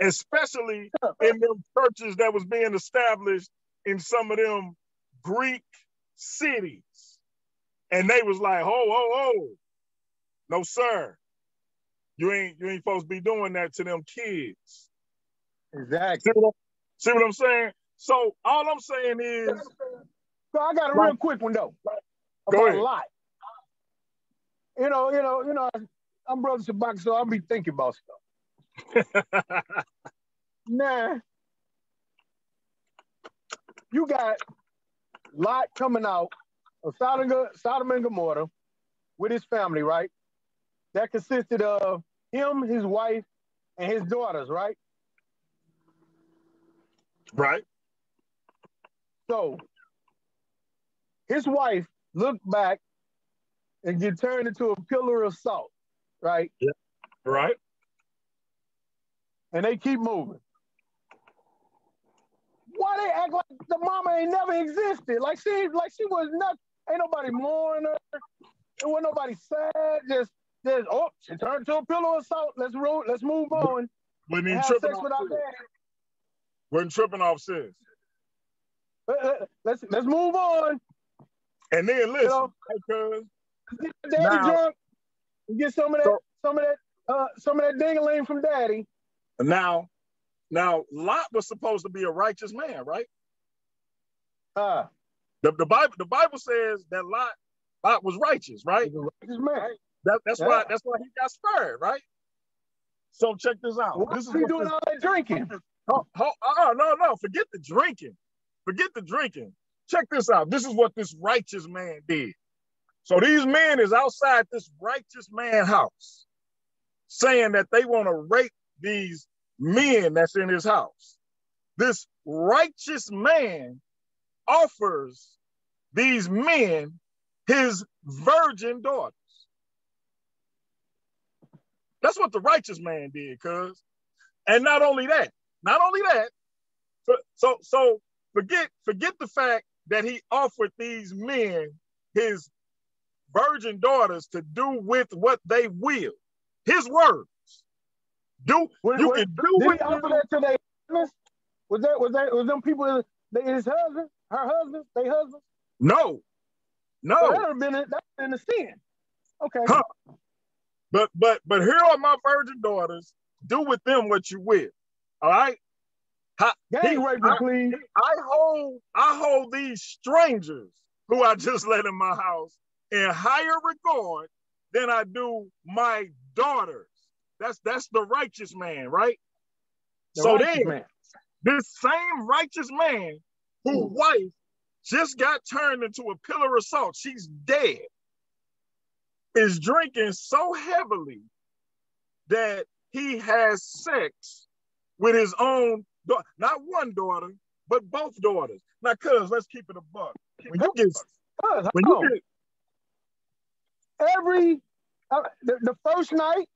Especially in them churches that was being established in some of them Greek cities. And they was like, ho, ho, ho. No, sir. You ain't you ain't supposed to be doing that to them kids. Exactly. See what, see what I'm saying? So all I'm saying is so I got a real quick one though. Go ahead. a lot. You know, you know, you know, I'm brother ShaBaka, so I'll be thinking about stuff. (laughs) nah. You got Lot coming out of Sodom, Sodom and Gomorrah with his family, right? That consisted of him, his wife, and his daughters, right? Right. So his wife looked back and get turned into a pillar of salt, right? Yeah. Right. And they keep moving. Why they act like the mama ain't never existed? Like she like she was not ain't nobody mourning her. It wasn't nobody sad. Just just oh, she turned to a pillow of salt. Let's roll, let's move on. When he tripping off Wasn't tripping off sis. Let's let's move on. And then listen, you know, because get daddy now, drunk, get some of that, so, some of that, uh, some of that dingaling from daddy. Now, Now, Lot was supposed to be a righteous man, right? Uh, The, the Bible the Bible says that Lot Lot was righteous, right? righteous man. That, that's Yeah. why that's why he got spared, right? So check this out. Why this is he doing this- all that drinking? Oh, ho- uh-uh, no, no, forget the drinking. Forget the drinking. Check this out. This is what this righteous man did. So these men is outside this righteous man house saying that they want to rape these men that's in his house. This righteous man offers these men his virgin daughters. That's what the righteous man did, cuz. And not only that, not only that, so so so forget forget the fact that he offered these men his virgin daughters to do with what they will. His words. Do What- you what- can do Did he offer that to their husbands? Was that was that was them people his husband, her husband, they husband? no, no. So that would have been a, that been a sin. Okay. Huh. But but but here are my virgin daughters. Do with them what you will. All right. Gang rape, I- please. I hold I hold these strangers who I just (laughs) let in my house in higher regard than I do my daughters. That's that's the righteous man, right? The so righteous then man. this same righteous man whose wife just got turned into a pillar of salt, she's dead, is drinking so heavily that he has sex with his own daughter, not one daughter, but both daughters. Now, cuz, let's keep it a buck. When you get when you on. get every uh, the, the first night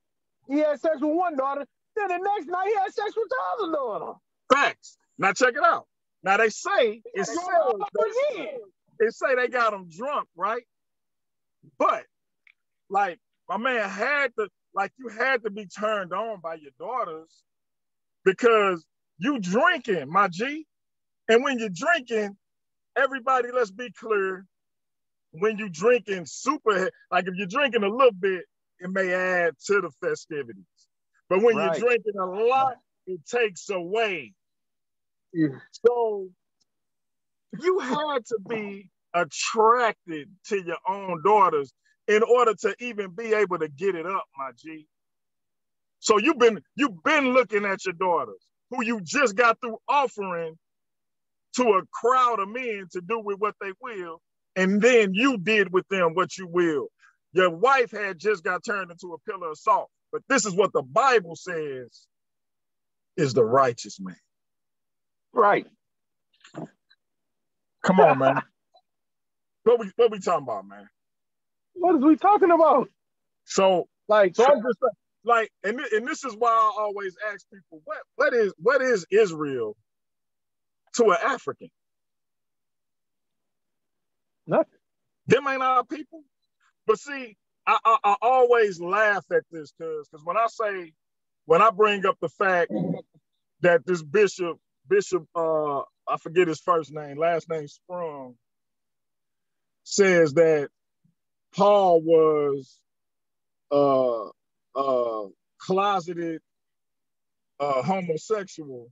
he had sex with one daughter, then the next night he had sex with the other daughter. facts. Now check it out. Now they say it's They going all they say they got him drunk, right? But like my man had to, like you had to be turned on by your daughters because you drinking, my G. And when you're drinking, everybody, let's be clear. When you drinking super, like if you're drinking a little bit, it may add to the festivities. But when Right. you're drinking a lot, it takes away. So you had to be attracted to your own daughters in order to even be able to get it up, my G. So you've been you've been looking at your daughters who you just got through offering to a crowd of men to do with what they will, and then you did with them what you will. Your wife had just got turned into a pillar of salt, but this is what the Bible says is the righteous man. Right. Come on, man. (laughs) what we what we talking about, man? What is we talking about? So Like, so I'm just like, and, and this is why I always ask people, what what is what is Israel to an African? Nothing. Them ain't our people. But see, I, I, I always laugh at this because because when I say when I bring up the fact that this bishop bishop uh I forget his first name, last name Spong, says that Paul was uh uh closeted uh homosexual,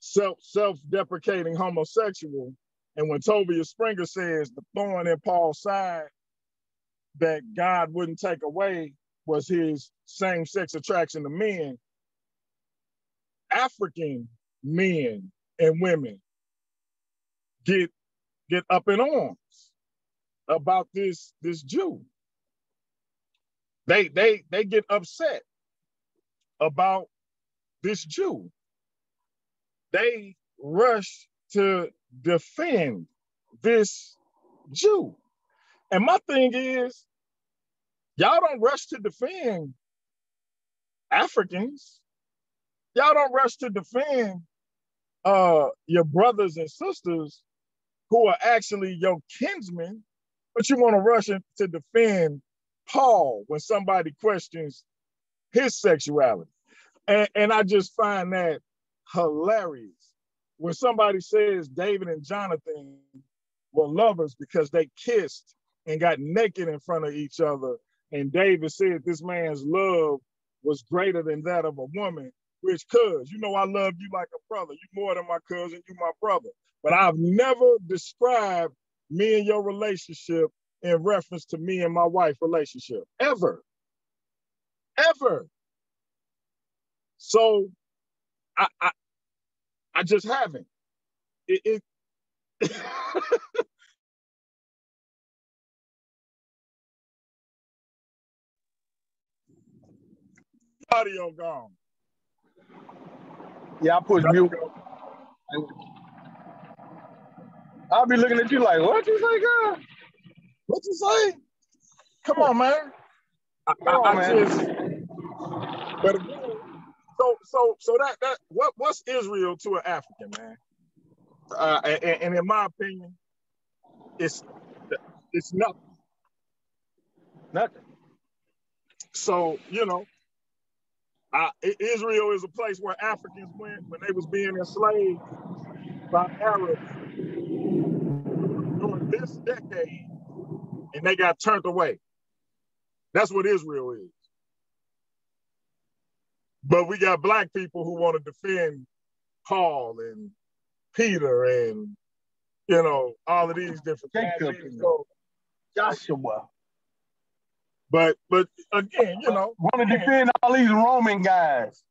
self self-deprecating homosexual. And when Tobias Springer says the thorn in Paul's side that God wouldn't take away was his same-sex attraction to men, African men and women get get up in arms about this this Jew. They they they get upset about this Jew. They rush to defend this Jew. And my thing is, y'all don't rush to defend Africans. Y'all don't rush to defend uh, your brothers and sisters who are actually your kinsmen, but you want to rush in to defend Paul when somebody questions his sexuality. And, and I just find that hilarious. When somebody says David and Jonathan were lovers because they kissed and got naked in front of each other, and David said this man's love was greater than that of a woman, which cuz, you know I love you like a brother. You more than my cousin, you my brother. But I've never described me and your relationship in reference to me and my wife relationship. Ever. Ever. So I I, I just haven't. It, it (laughs) audio gone. Yeah, I push mute. I'll be looking at you like, what you say, girl? What you say? Come on, man. I, Come on, I man. just, but again, so so so that that what what's Israel to an African man? Uh, and, and in my opinion, it's it's nothing. Nothing. So you know, I- Israel is a place where Africans went when they was being enslaved by Arabs during this decade, and they got turned away. That's what Israel is. But we got black people who want to defend Paul and Peter and you know all of these different Jacob things. So, Joshua. But but again, you know, Want to defend all these Roman guys.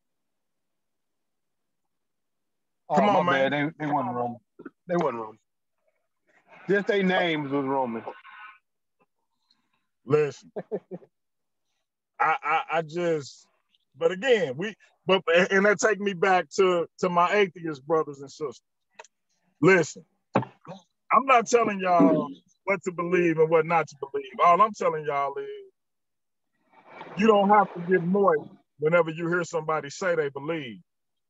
Oh, Come on, man. bad. They, they wasn't Roman. They wasn't Roman. Just their names was Roman. Listen, I, I I just, but again, we but and that take me back to to my atheist brothers and sisters. Listen, I'm not telling y'all what to believe and what not to believe. All I'm telling y'all is you don't have to get moist whenever you hear somebody say they believe.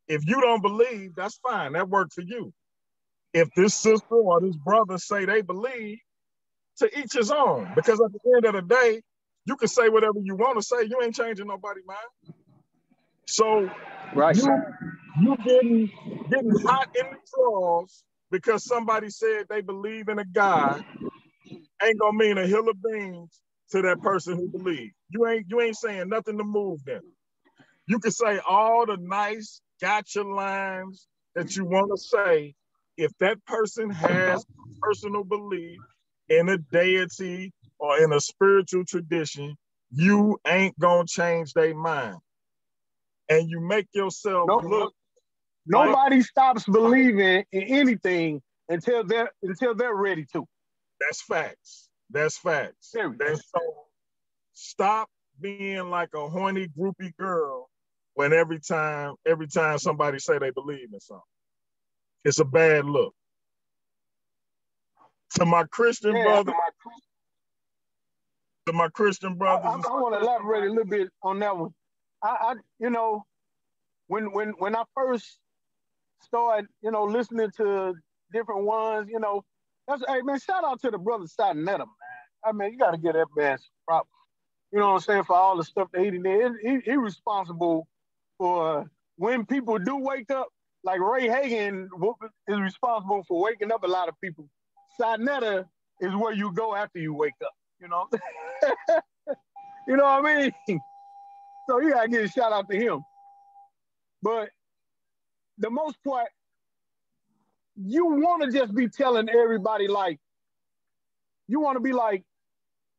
If you don't believe, that's fine. That worked for you. If this sister or this brother say they believe, to each his own. Because at the end of the day, you can say whatever you want to say. You ain't changing nobody's mind. So Right. you you getting getting hot in the drawers because somebody said they believe in a God ain't gonna mean a hill of beans to that person who believes. You ain't you ain't saying nothing to move them. You can say all the nice gotcha lines that you want to say. If that person has personal belief in a deity or in a spiritual tradition, you ain't gonna change their mind. And you make yourself Nope. look Nobody stops believing in anything until they're until they're ready to. That's facts. That's facts. And so stop being like a horny groupie girl when every time every time somebody say they believe in something. It's a bad look. To my Christian Yeah, brother, to my Christian I, brothers, I, and I want to elaborate a little bit on that one. I, I, you know, when when when I first started, you know, listening to different ones, you know, that's hey man, shout out to the brother Satinetta, man. I mean, you got to get that man some props. You know what I'm saying for all the stuff that he did. He, he responsible for when people do wake up. Like Ray Hagan is responsible for waking up a lot of people. Satinetta is where you go after you wake up. You know. (laughs) you know what I mean? So you gotta give a shout out to him. But the most part, you want to just be telling everybody like, you want to be like,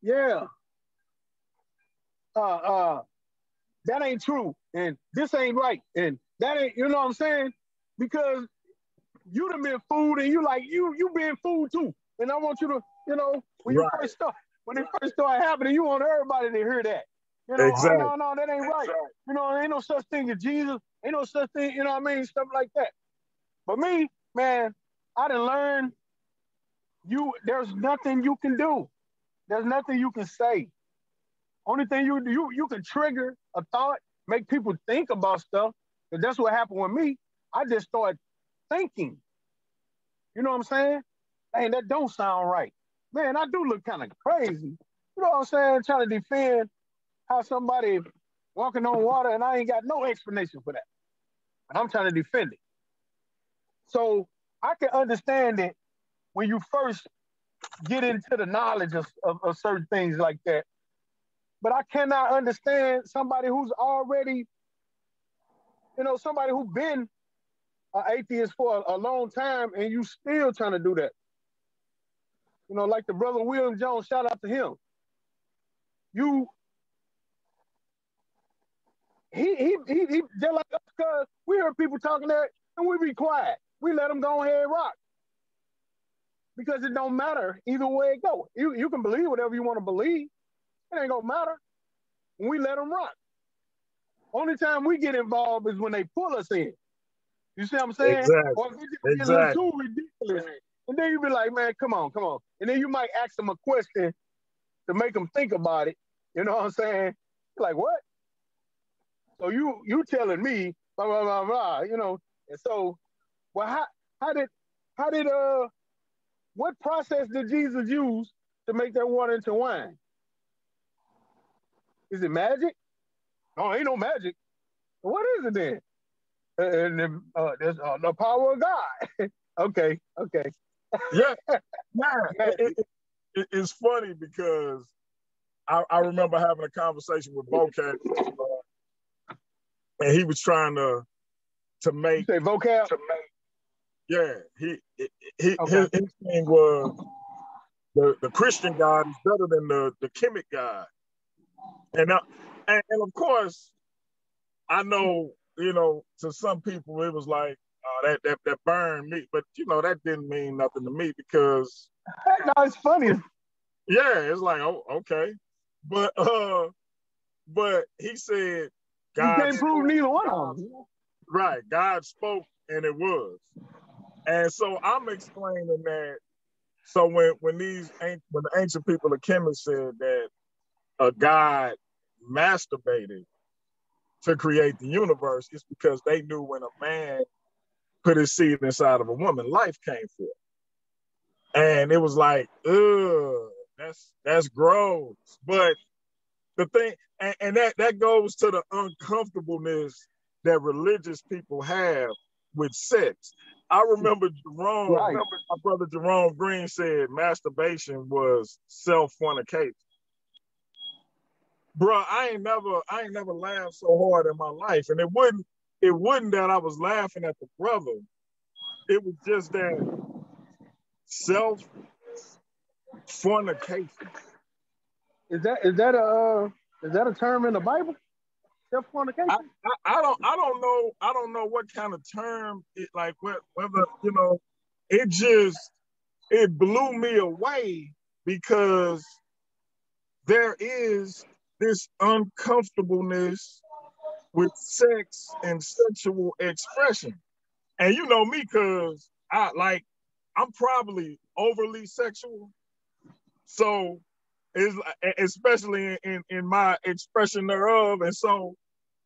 yeah, uh, uh, that ain't true, and this ain't right, and that ain't, you know what I'm saying? Because you done been fooled, and you like you you been fooled too. And I want you to, you know, when you first start, when it first started happening, you want everybody to hear that. You know, Exactly. oh, no, no, that ain't right. You know, ain't no such thing as Jesus. Ain't no such thing, you know what I mean? Stuff like that. But me, man, I didn't learn. you there's nothing you can do. There's nothing you can say. Only thing you you you can trigger a thought, make people think about stuff. But that's what happened with me. I just started thinking. You know what I'm saying? Hey, that don't sound right. Man, I do look kind of crazy. You know what I'm saying? Trying to defend how somebody walking on water and I ain't got no explanation for that. But I'm trying to defend it. So I can understand it when you first get into the knowledge of, of, of certain things like that. But I cannot understand somebody who's already you know, somebody who's been an atheist for a, a long time and you still trying to do that. You know, like the brother William Jones, shout out to him. You he he he, he just like us because we heard people talking that and we be quiet. We let them go ahead and rock. Because it don't matter either way it go. You you can believe whatever you want to believe. It ain't gonna matter. We let them rock. Only time we get involved is when they pull us in. You see what I'm saying? Exactly. Or if exactly. too ridiculous. And then you be like, man, come on, come on. And then you might ask them a question to make them think about it. You know what I'm saying? Like, what? So you you telling me, blah, blah, blah, blah, you know. And so, well, how how did how did uh what process did Jesus use to make that water into wine? Is it magic? No, ain't no magic. What is it then? And then uh, there's uh, the power of God. (laughs) okay, okay. yeah, (laughs) yeah. It, it, it, it's funny because I, I, remember having a conversation with Vocab, uh, and he was trying to to make vocab. To make, yeah, he he okay. his, his thing was the the Christian God is better than the the Kemet God, and, uh, and and of course, I know you know to some people it was like uh, that that that burned me, but you know that didn't mean nothing to me because no, it's funny. Yeah, it's like oh okay, but uh, but he said God you can't prove neither one of them. Right, God spoke and it was, and so I'm explaining that. So when when these when the ancient people of Kemet said that a God masturbated to create the universe, it's because they knew when a man put his seed inside of a woman, life came forth. And it was like, ugh, that's that's gross. But the thing, and, and that that goes to the uncomfortableness that religious people have with sex. I remember Jerome, right. remember my brother Jerome Green said masturbation was self fornication. Bro, I ain't never, I ain't never laughed so hard in my life, and it wouldn't, it wasn't that I was laughing at the brother. It was just that self fornication. Is that is that a uh, is that a term in the Bible? Self fornication. I, I, I, don't I don't know I don't know what kind of term it like whether you know it just it blew me away because there is this uncomfortableness with sex and sexual expression. And you know me, cause I like I'm probably overly sexual. So is especially in, in my expression thereof. And so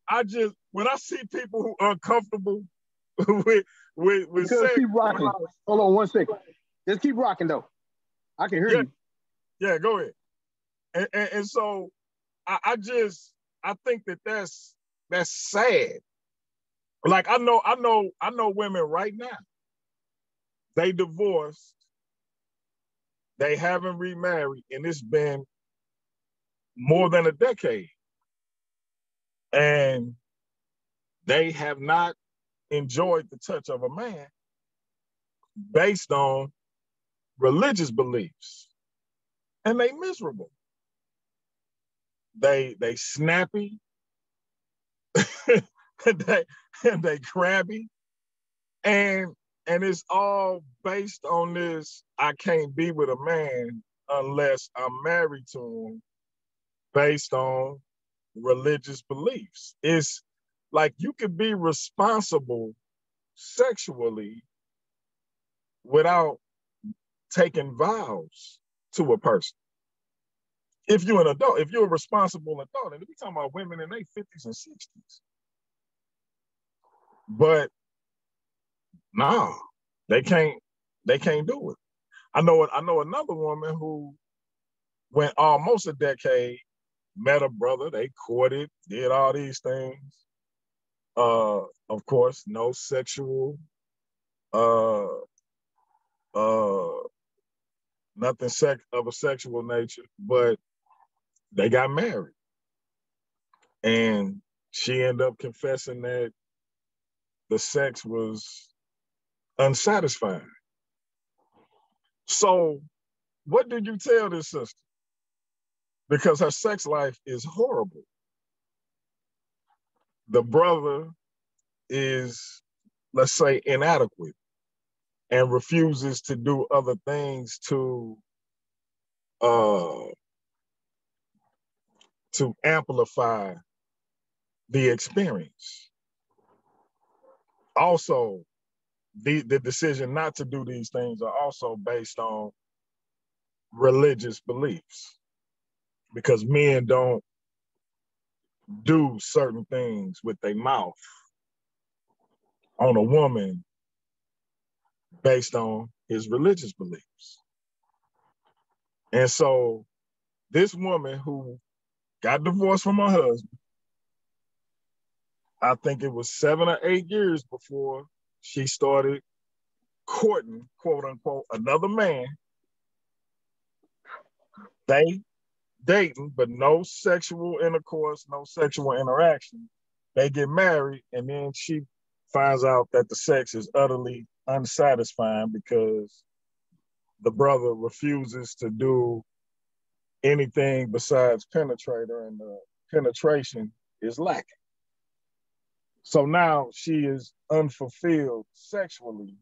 I just when I see people who are uncomfortable (laughs) with with with sex, keep rocking. I, Hold on one second. Just keep rocking though. I can hear yeah, you. Yeah, go ahead. And, and, and so I, I just I think that that's that's sad. Like I know I know I know women right now. They divorced. They haven't remarried, and it's been more than a decade. And they have not enjoyed the touch of a man based on religious beliefs. And they miserable they they snappy, (laughs) they (laughs) they crabby, and and it's all based on this. I can't be with a man unless I'm married to him, based on religious beliefs. It's like you could be responsible sexually without taking vows to a person if you're an adult, if you're a responsible adult, and we talking about women in their 50s and 60s. But nah, they can't, they can't do it. I know I know another woman who went almost a decade, met a brother, they courted, did all these things. Uh, of course, no sexual uh uh nothing sex of a sexual nature, but they got married. And she ended up confessing that the sex was unsatisfying. So, what did you tell this sister? Because her sex life is horrible. The brother is, let's say, inadequate and refuses to do other things to uh, to amplify the experience. Also, the, the decision not to do these things are also based on religious beliefs because men don't do certain things with their mouth on a woman based on his religious beliefs. And so this woman who got divorced from her husband, I think it was seven or eight years before she started courting, quote unquote, another man. They dating, but no sexual intercourse, no sexual interaction. They get married, and then she finds out that the sex is utterly unsatisfying because the brother refuses to do anything besides penetrate her, and the penetration is lacking. So now she is unfulfilled sexually,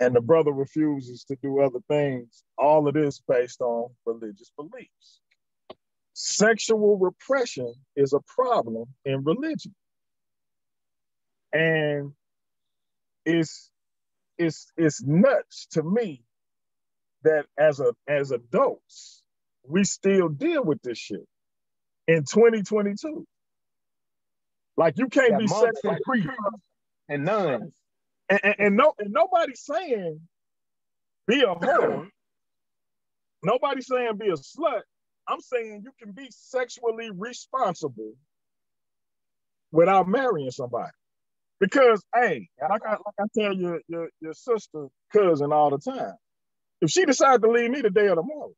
and the brother refuses to do other things. All of this based on religious beliefs. Sexual repression is a problem in religion. And it's it's it's nuts to me that as a as adults we still deal with this shit in 2022. Like you can't be and priests and nuns. And, and, and, no and nobody's saying be a whore. nobody's saying be a slut. I'm saying you can be sexually responsible without marrying somebody. Because hey, like I like I tell your your, your sister cousin all the time, if she decides to leave me today or tomorrow,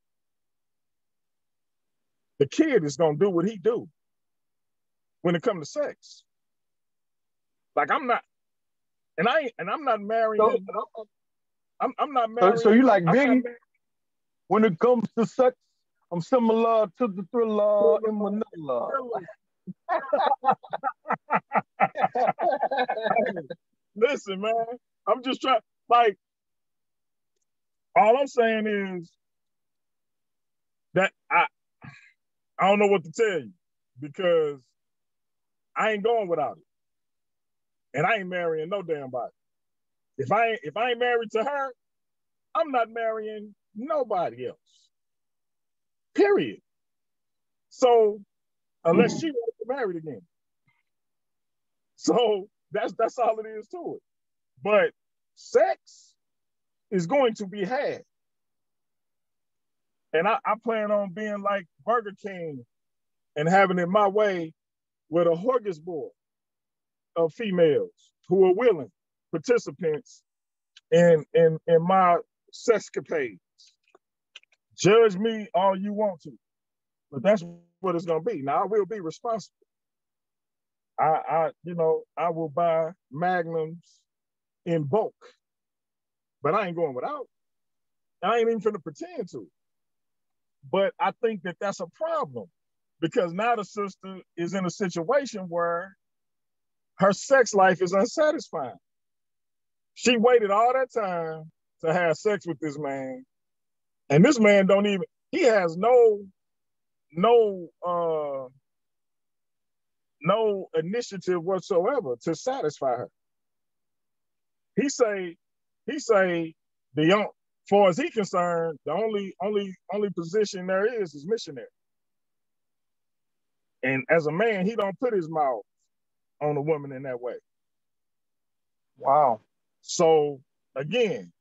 the kid is gonna do what he do when it comes to sex. Like I'm not, and I and I'm not marrying. So, I'm, I'm not married. So, so you like Biggie? When it comes to sex, I'm similar to the Thrilla in Manila. (laughs) Listen, man, I'm just trying. Like, all I'm saying is that I I don't know what to tell you because I ain't going without it, and I ain't marrying no damn body. If I ain't, if I ain't married to her, I'm not marrying nobody else. Period. So unless mm. she wants to get married again. So that's that's all it is to it. But sex is going to be had. And I, I plan on being like Burger King and having it my way with a smorgasbord of females who are willing participants in in in my sexcapades. Judge me all you want to, but that's what it's gonna be. Now I will be responsible. I, I, you know, I will buy magnums in bulk, but I ain't going without. I ain't even finna pretend to. But I think that that's a problem because now the sister is in a situation where her sex life is unsatisfying. She waited all that time to have sex with this man, and this man don't even. He has no, no, uh, no initiative whatsoever to satisfy her. He say, he say, the only, far as he concerned, the only only only position there is is missionary. And as a man, he don't put his mouth on a woman in that way. Wow. So again,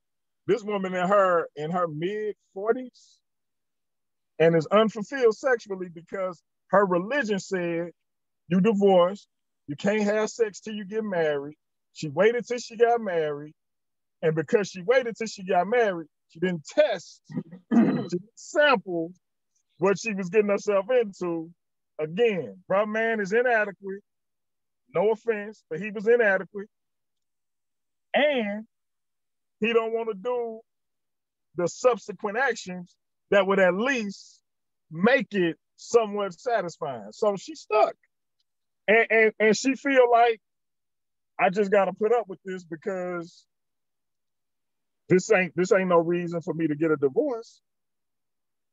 this woman in her in her mid 40s and is unfulfilled sexually because her religion said you divorce, you can't have sex till you get married. She waited till she got married. And because she waited till she got married, she didn't test, (clears throat) she didn't sample what she was getting herself into. Again, bro man is inadequate, no offense, but he was inadequate. And he don't want to do the subsequent actions that would at least make it somewhat satisfying. So she stuck. And, and, and she feel like I just gotta put up with this because this ain't this ain't no reason for me to get a divorce.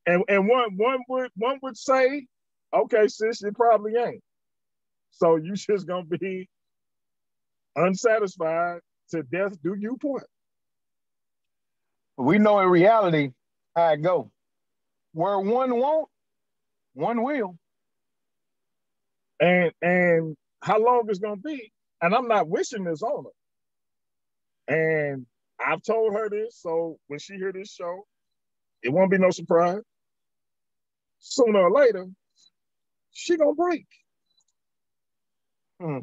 And and one one would one would say, okay, sis, it probably ain't. So you just gonna be unsatisfied to death do you point. We know in reality how it go. Where one won't, one will. And and how long it's gonna be. And I'm not wishing this on her. And I've told her this, so when she hear this show, it won't be no surprise. Sooner or later, she gonna break. Hmm.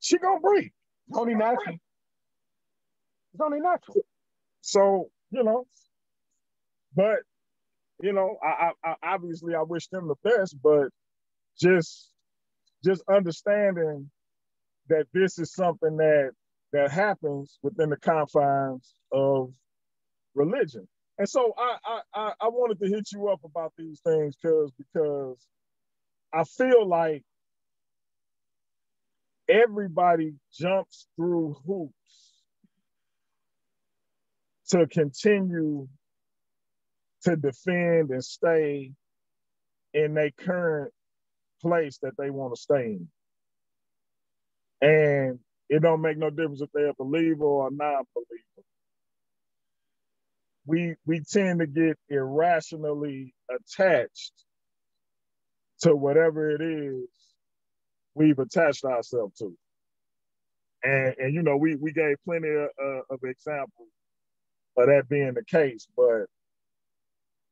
She gonna break. It's only natural. It's only natural. So you know, but you know, I, I, I obviously I wish them the best, but just just understanding that this is something that that happens within the confines of religion. And so I I I wanted to hit you up about these things because because I feel like everybody jumps through hoops to continue to defend and stay in their current place that they want to stay in. And it don't make no difference if they're a believer or a non-believer. We we tend to get irrationally attached to whatever it is we've attached ourselves to. And, and you know, we, we gave plenty of, uh, of examples of that being the case, but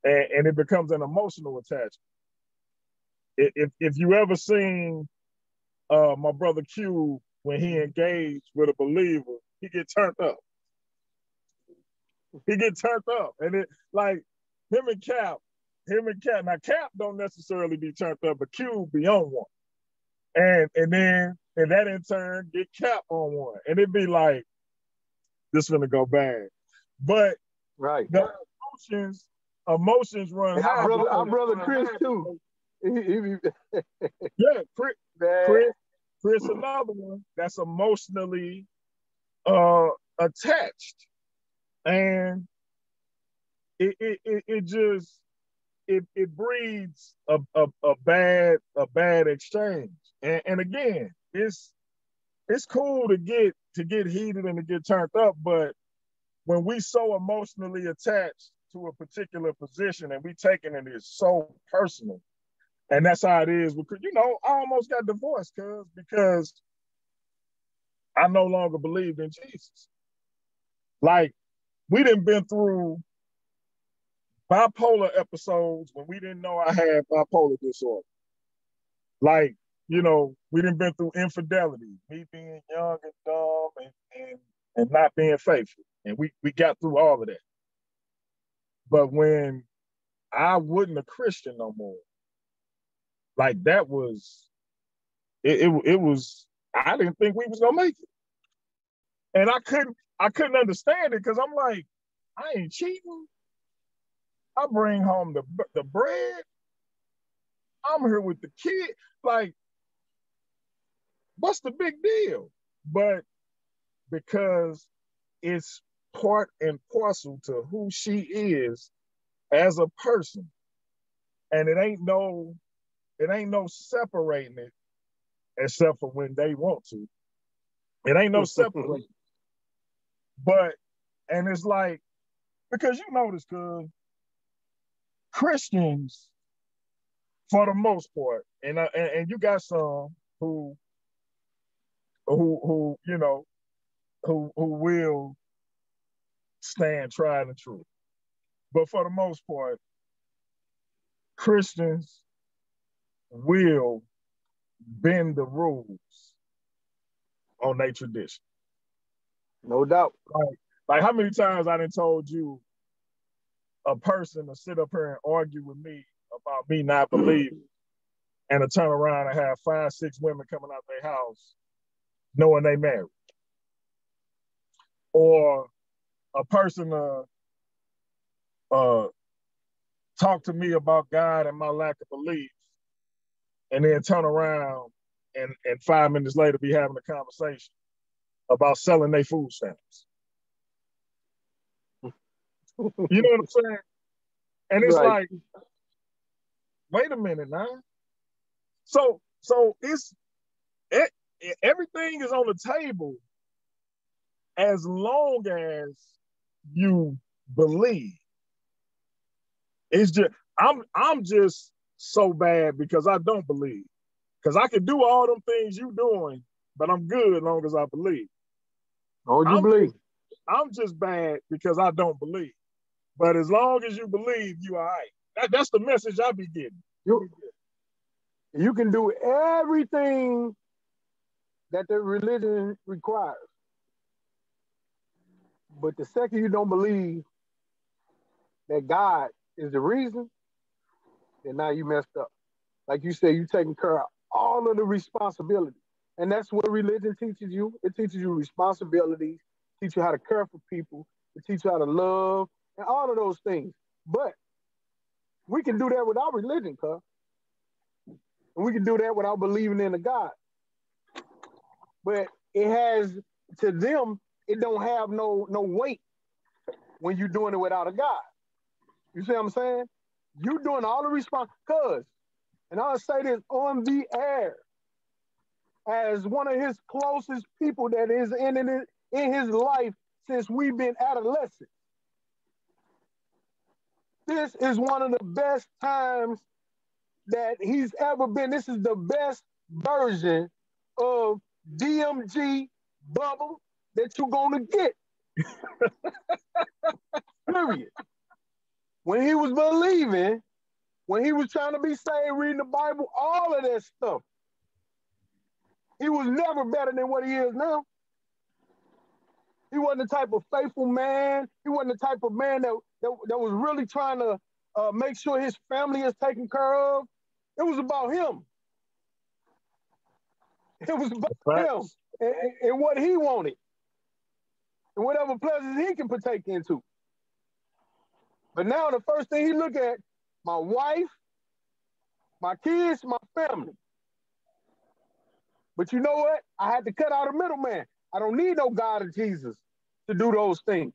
and, and it becomes an emotional attachment. If, if you ever seen uh, my brother Q when he engaged with a believer, he get turned up. He get turned up, and it like him and Cap, him and Cap. Now Cap don't necessarily be turned up, but Q be on one, and and then and that in turn get Cap on one, and it'd be like this gonna go bad, but right the emotions emotions run high. Our brother, our brother Chris too. (laughs) (laughs) yeah, Chris, Chris, Chris, another one that's emotionally uh, attached, and it it, it, it just it, it breeds a, a, a bad a bad exchange. And, and again, it's it's cool to get to get heated and to get turned up, but when we so emotionally attached to a particular position and we taking it as so personal. And that's how it is because you know, I almost got divorced cuz because I no longer believed in Jesus. Like we didn't been through bipolar episodes when we didn't know I had bipolar disorder. Like, you know, we didn't been through infidelity, me being young and dumb and, and, and not being faithful. And we, we got through all of that. But when I wasn't a Christian no more, like that was it, it, it was I didn't think we was gonna make it. And I couldn't I couldn't understand it because I'm like, I ain't cheating. I bring home the the bread. I'm here with the kid. Like, what's the big deal? But because it's part and parcel to who she is as a person. And it ain't no, it ain't no separating it except for when they want to. It ain't no (laughs) separating. but and it's like, because you notice, cause Christians, for the most part, and, uh, and and you got some who who who you know who who will stand tried and true. But for the most part, Christians will bend the rules on their tradition. No doubt. Like, like how many times I done told you a person to sit up here and argue with me about me not believing and to turn around and have five, six women coming out their house knowing they married. Or a person uh, uh, talk to me about God and my lack of belief, and then turn around and, and five minutes later be having a conversation about selling their food stamps. you know what I'm saying? And it's right. like, wait a minute now. So so it's it, everything is on the table as long as you believe. It's just I'm I'm just so bad because I don't believe. Because I can do all them things you doing, but I'm good as long as I believe. Oh, you I'm, believe? I'm just bad because I don't believe. But as long as you believe, you all right. That, that's the message I be getting. You, you can do everything that the religion requires. But the second you don't believe that God is the reason, then now you messed up. Like you said, you taking care of all of the responsibility. And that's what religion teaches you. It teaches you responsibilities, teach you how to care for people, it teaches you how to love, and all of those things. But we can do that without religion, cuz. And we can do that without believing in a God. But it has to them, it don't have no no weight when you're doing it without a God. You see what I'm saying? You doing all the response, cuz, and I'll say this on the air, as one of his closest people that is in in, in his life since we've been adolescents. This is one of the best times that he's ever been. This is the best version of DMG bubble that you're gonna get. Period. When he was believing, when he was trying to be saved, reading the Bible, all of that stuff. He was never better than what he is now. He wasn't the type of faithful man. He wasn't the type of man that, that, that was really trying to uh, make sure his family is taken care of. It was about him. It was about him and, and, what he wanted and whatever pleasures he can partake into. But now the first thing he look at, my wife, my kids, my family. But you know what? I had to cut out a middleman. I don't need no God or Jesus to do those things.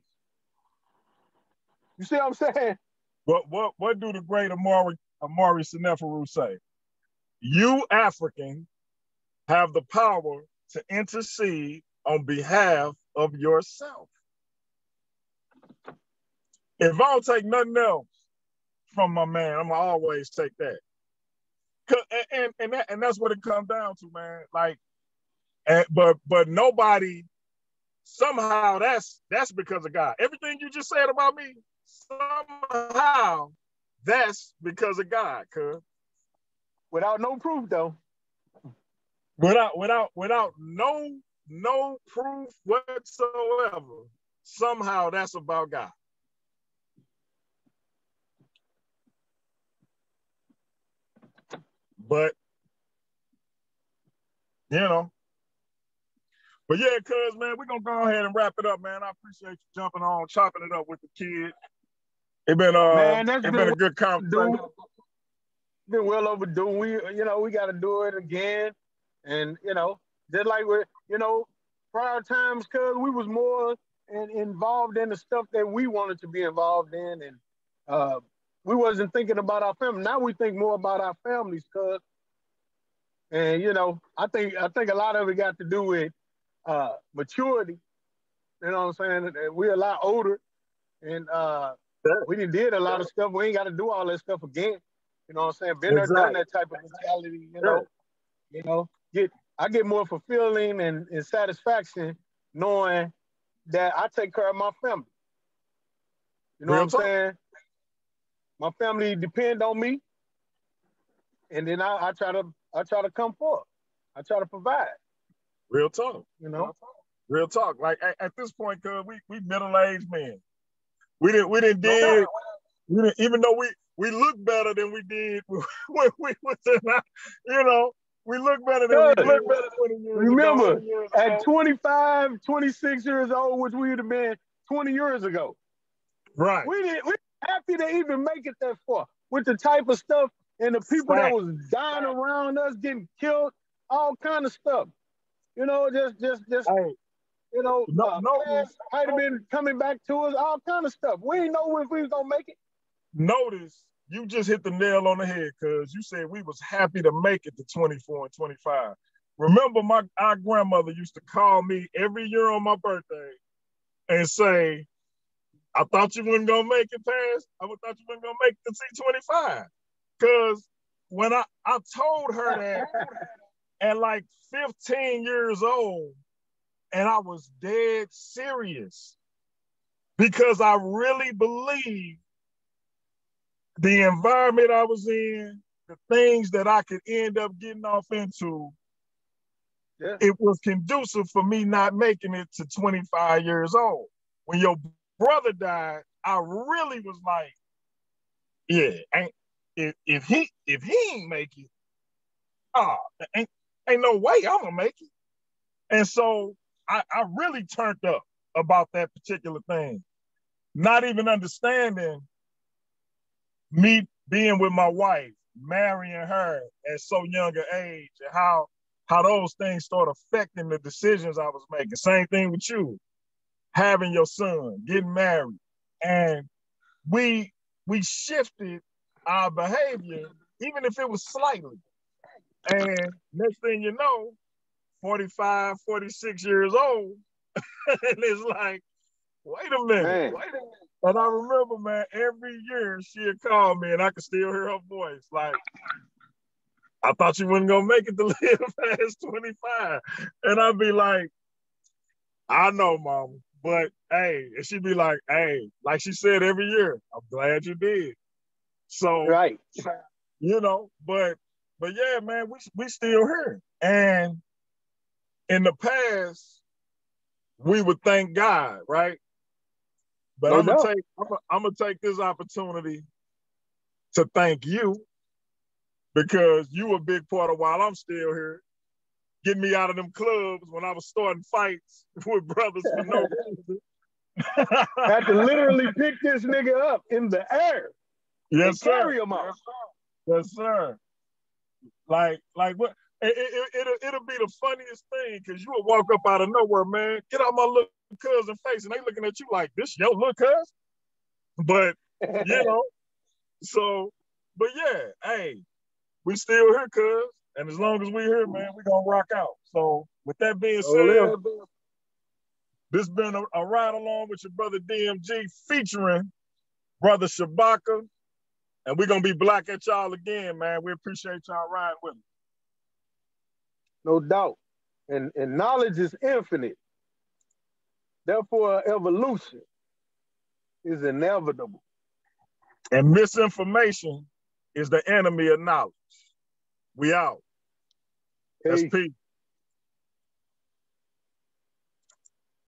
You see what I'm saying? What what what do the great Amari Amari Seneferu say? You African have the power to intercede on behalf of yourself. If I don't take nothing else from my man, I'm gonna always take that. And and and, that, and that's what it comes down to, man. Like, and, but but nobody somehow that's that's because of God. Everything you just said about me, somehow that's because of God, cuz. Without no proof though. Without without without no no proof whatsoever. Somehow that's about God. But you know, but yeah, cuz man, we're gonna go ahead and wrap it up, man. I appreciate you jumping on, chopping it up with the kid. It been uh man, that's it been, been a good conversation. Been well overdue. We you know, we gotta do it again. And you know, just like we you know, prior times cuz we was more in, involved in the stuff that we wanted to be involved in and uh we wasn't thinking about our family. Now we think more about our families, cuz. And you know, I think I think a lot of it got to do with uh, maturity. You know what I'm saying? We're a lot older, and uh, we done did a lot of stuff. We ain't got to do all that stuff again. You know what I'm saying? Been exactly. there, done that type of mentality. You know, you know, get I get more fulfilling and, and satisfaction knowing that I take care of my family. You know Real what I'm talk. saying? My family depend on me, and then I, I try to I try to come forth. I try to provide. Real talk. You know? Real talk. Like at, at this point, cause we we middle aged men. We didn't we didn't did we didn't, even though we we look better than we did (laughs) when we was in our, you know, we look better than we look better 20 years Remember, ago, years at ago. 25, 26 years old, which we would have been 20 years ago. right. We didn't we happy to even make it that far with the type of stuff and the people that was dying around us, getting killed, all kind of stuff. You know, just just just Hey, you know, No- uh, no- plans might have been coming back to us, all kind of stuff. We didn't know if we was gonna make it. notice you just hit the nail on the head because you said we was happy to make it to 24 and 25. Remember, my our grandmother used to call me every year on my birthday and say, I thought you wasn't gonna make it past. I thought you wasn't gonna make the to see 25. Cause when I, I told her that at like 15 years old, and I was dead serious because I really believed the environment I was in, the things that I could end up getting off into, Yeah. it was conducive for me not making it to 25 years old. When your brother died, I really was like, yeah, ain't, if, if he if he ain't make it, oh, ain't, ain't no way I'm gonna make it. And so I, I really turned up about that particular thing, not even understanding me being with my wife, marrying her at so young an age, and how how those things start affecting the decisions I was making. Same thing with you, having your son, getting married, and we we shifted our behavior, even if it was slightly. And next thing you know, 45, 46 years old, (laughs) and it's like, wait a minute, Man. wait a minute. And I remember, man, every year she'd call me and I could still hear her voice. Like, I thought you wasn't gonna make it to (laughs) live past 25. And I'd be like, I know, mom, but hey, and she'd be like, hey, like she said every year, I'm glad you did. So Right. you know, but but yeah, man, we we still here. And in the past, we would thank God, right? But I'm gonna take I'm gonna, I'm gonna take this opportunity to thank you because you were a big part of while I'm still here, getting me out of them clubs when I was starting fights (laughs) with brothers for no (laughs) reason. Had to literally pick this nigga up in the air yes, sir. carry him out. Yes, sir. Like, like what? It, it, it, it'll, it'll be the funniest thing because you will walk up out of nowhere, man. Get out my little cousin face, and they looking at you like this your little cousin. But you know, (laughs) so, but yeah, hey, we still here, cuz, and as long as we here, man, we gonna rock out. So, with that being Oh, said, this been a, a ride along with your brother DMG featuring brother ShaBaka. And we're gonna be black at y'all again, man. We appreciate y'all riding with us. No doubt. And and knowledge is infinite. Therefore, evolution is inevitable. And misinformation is the enemy of knowledge. We out. That's Peace. peace.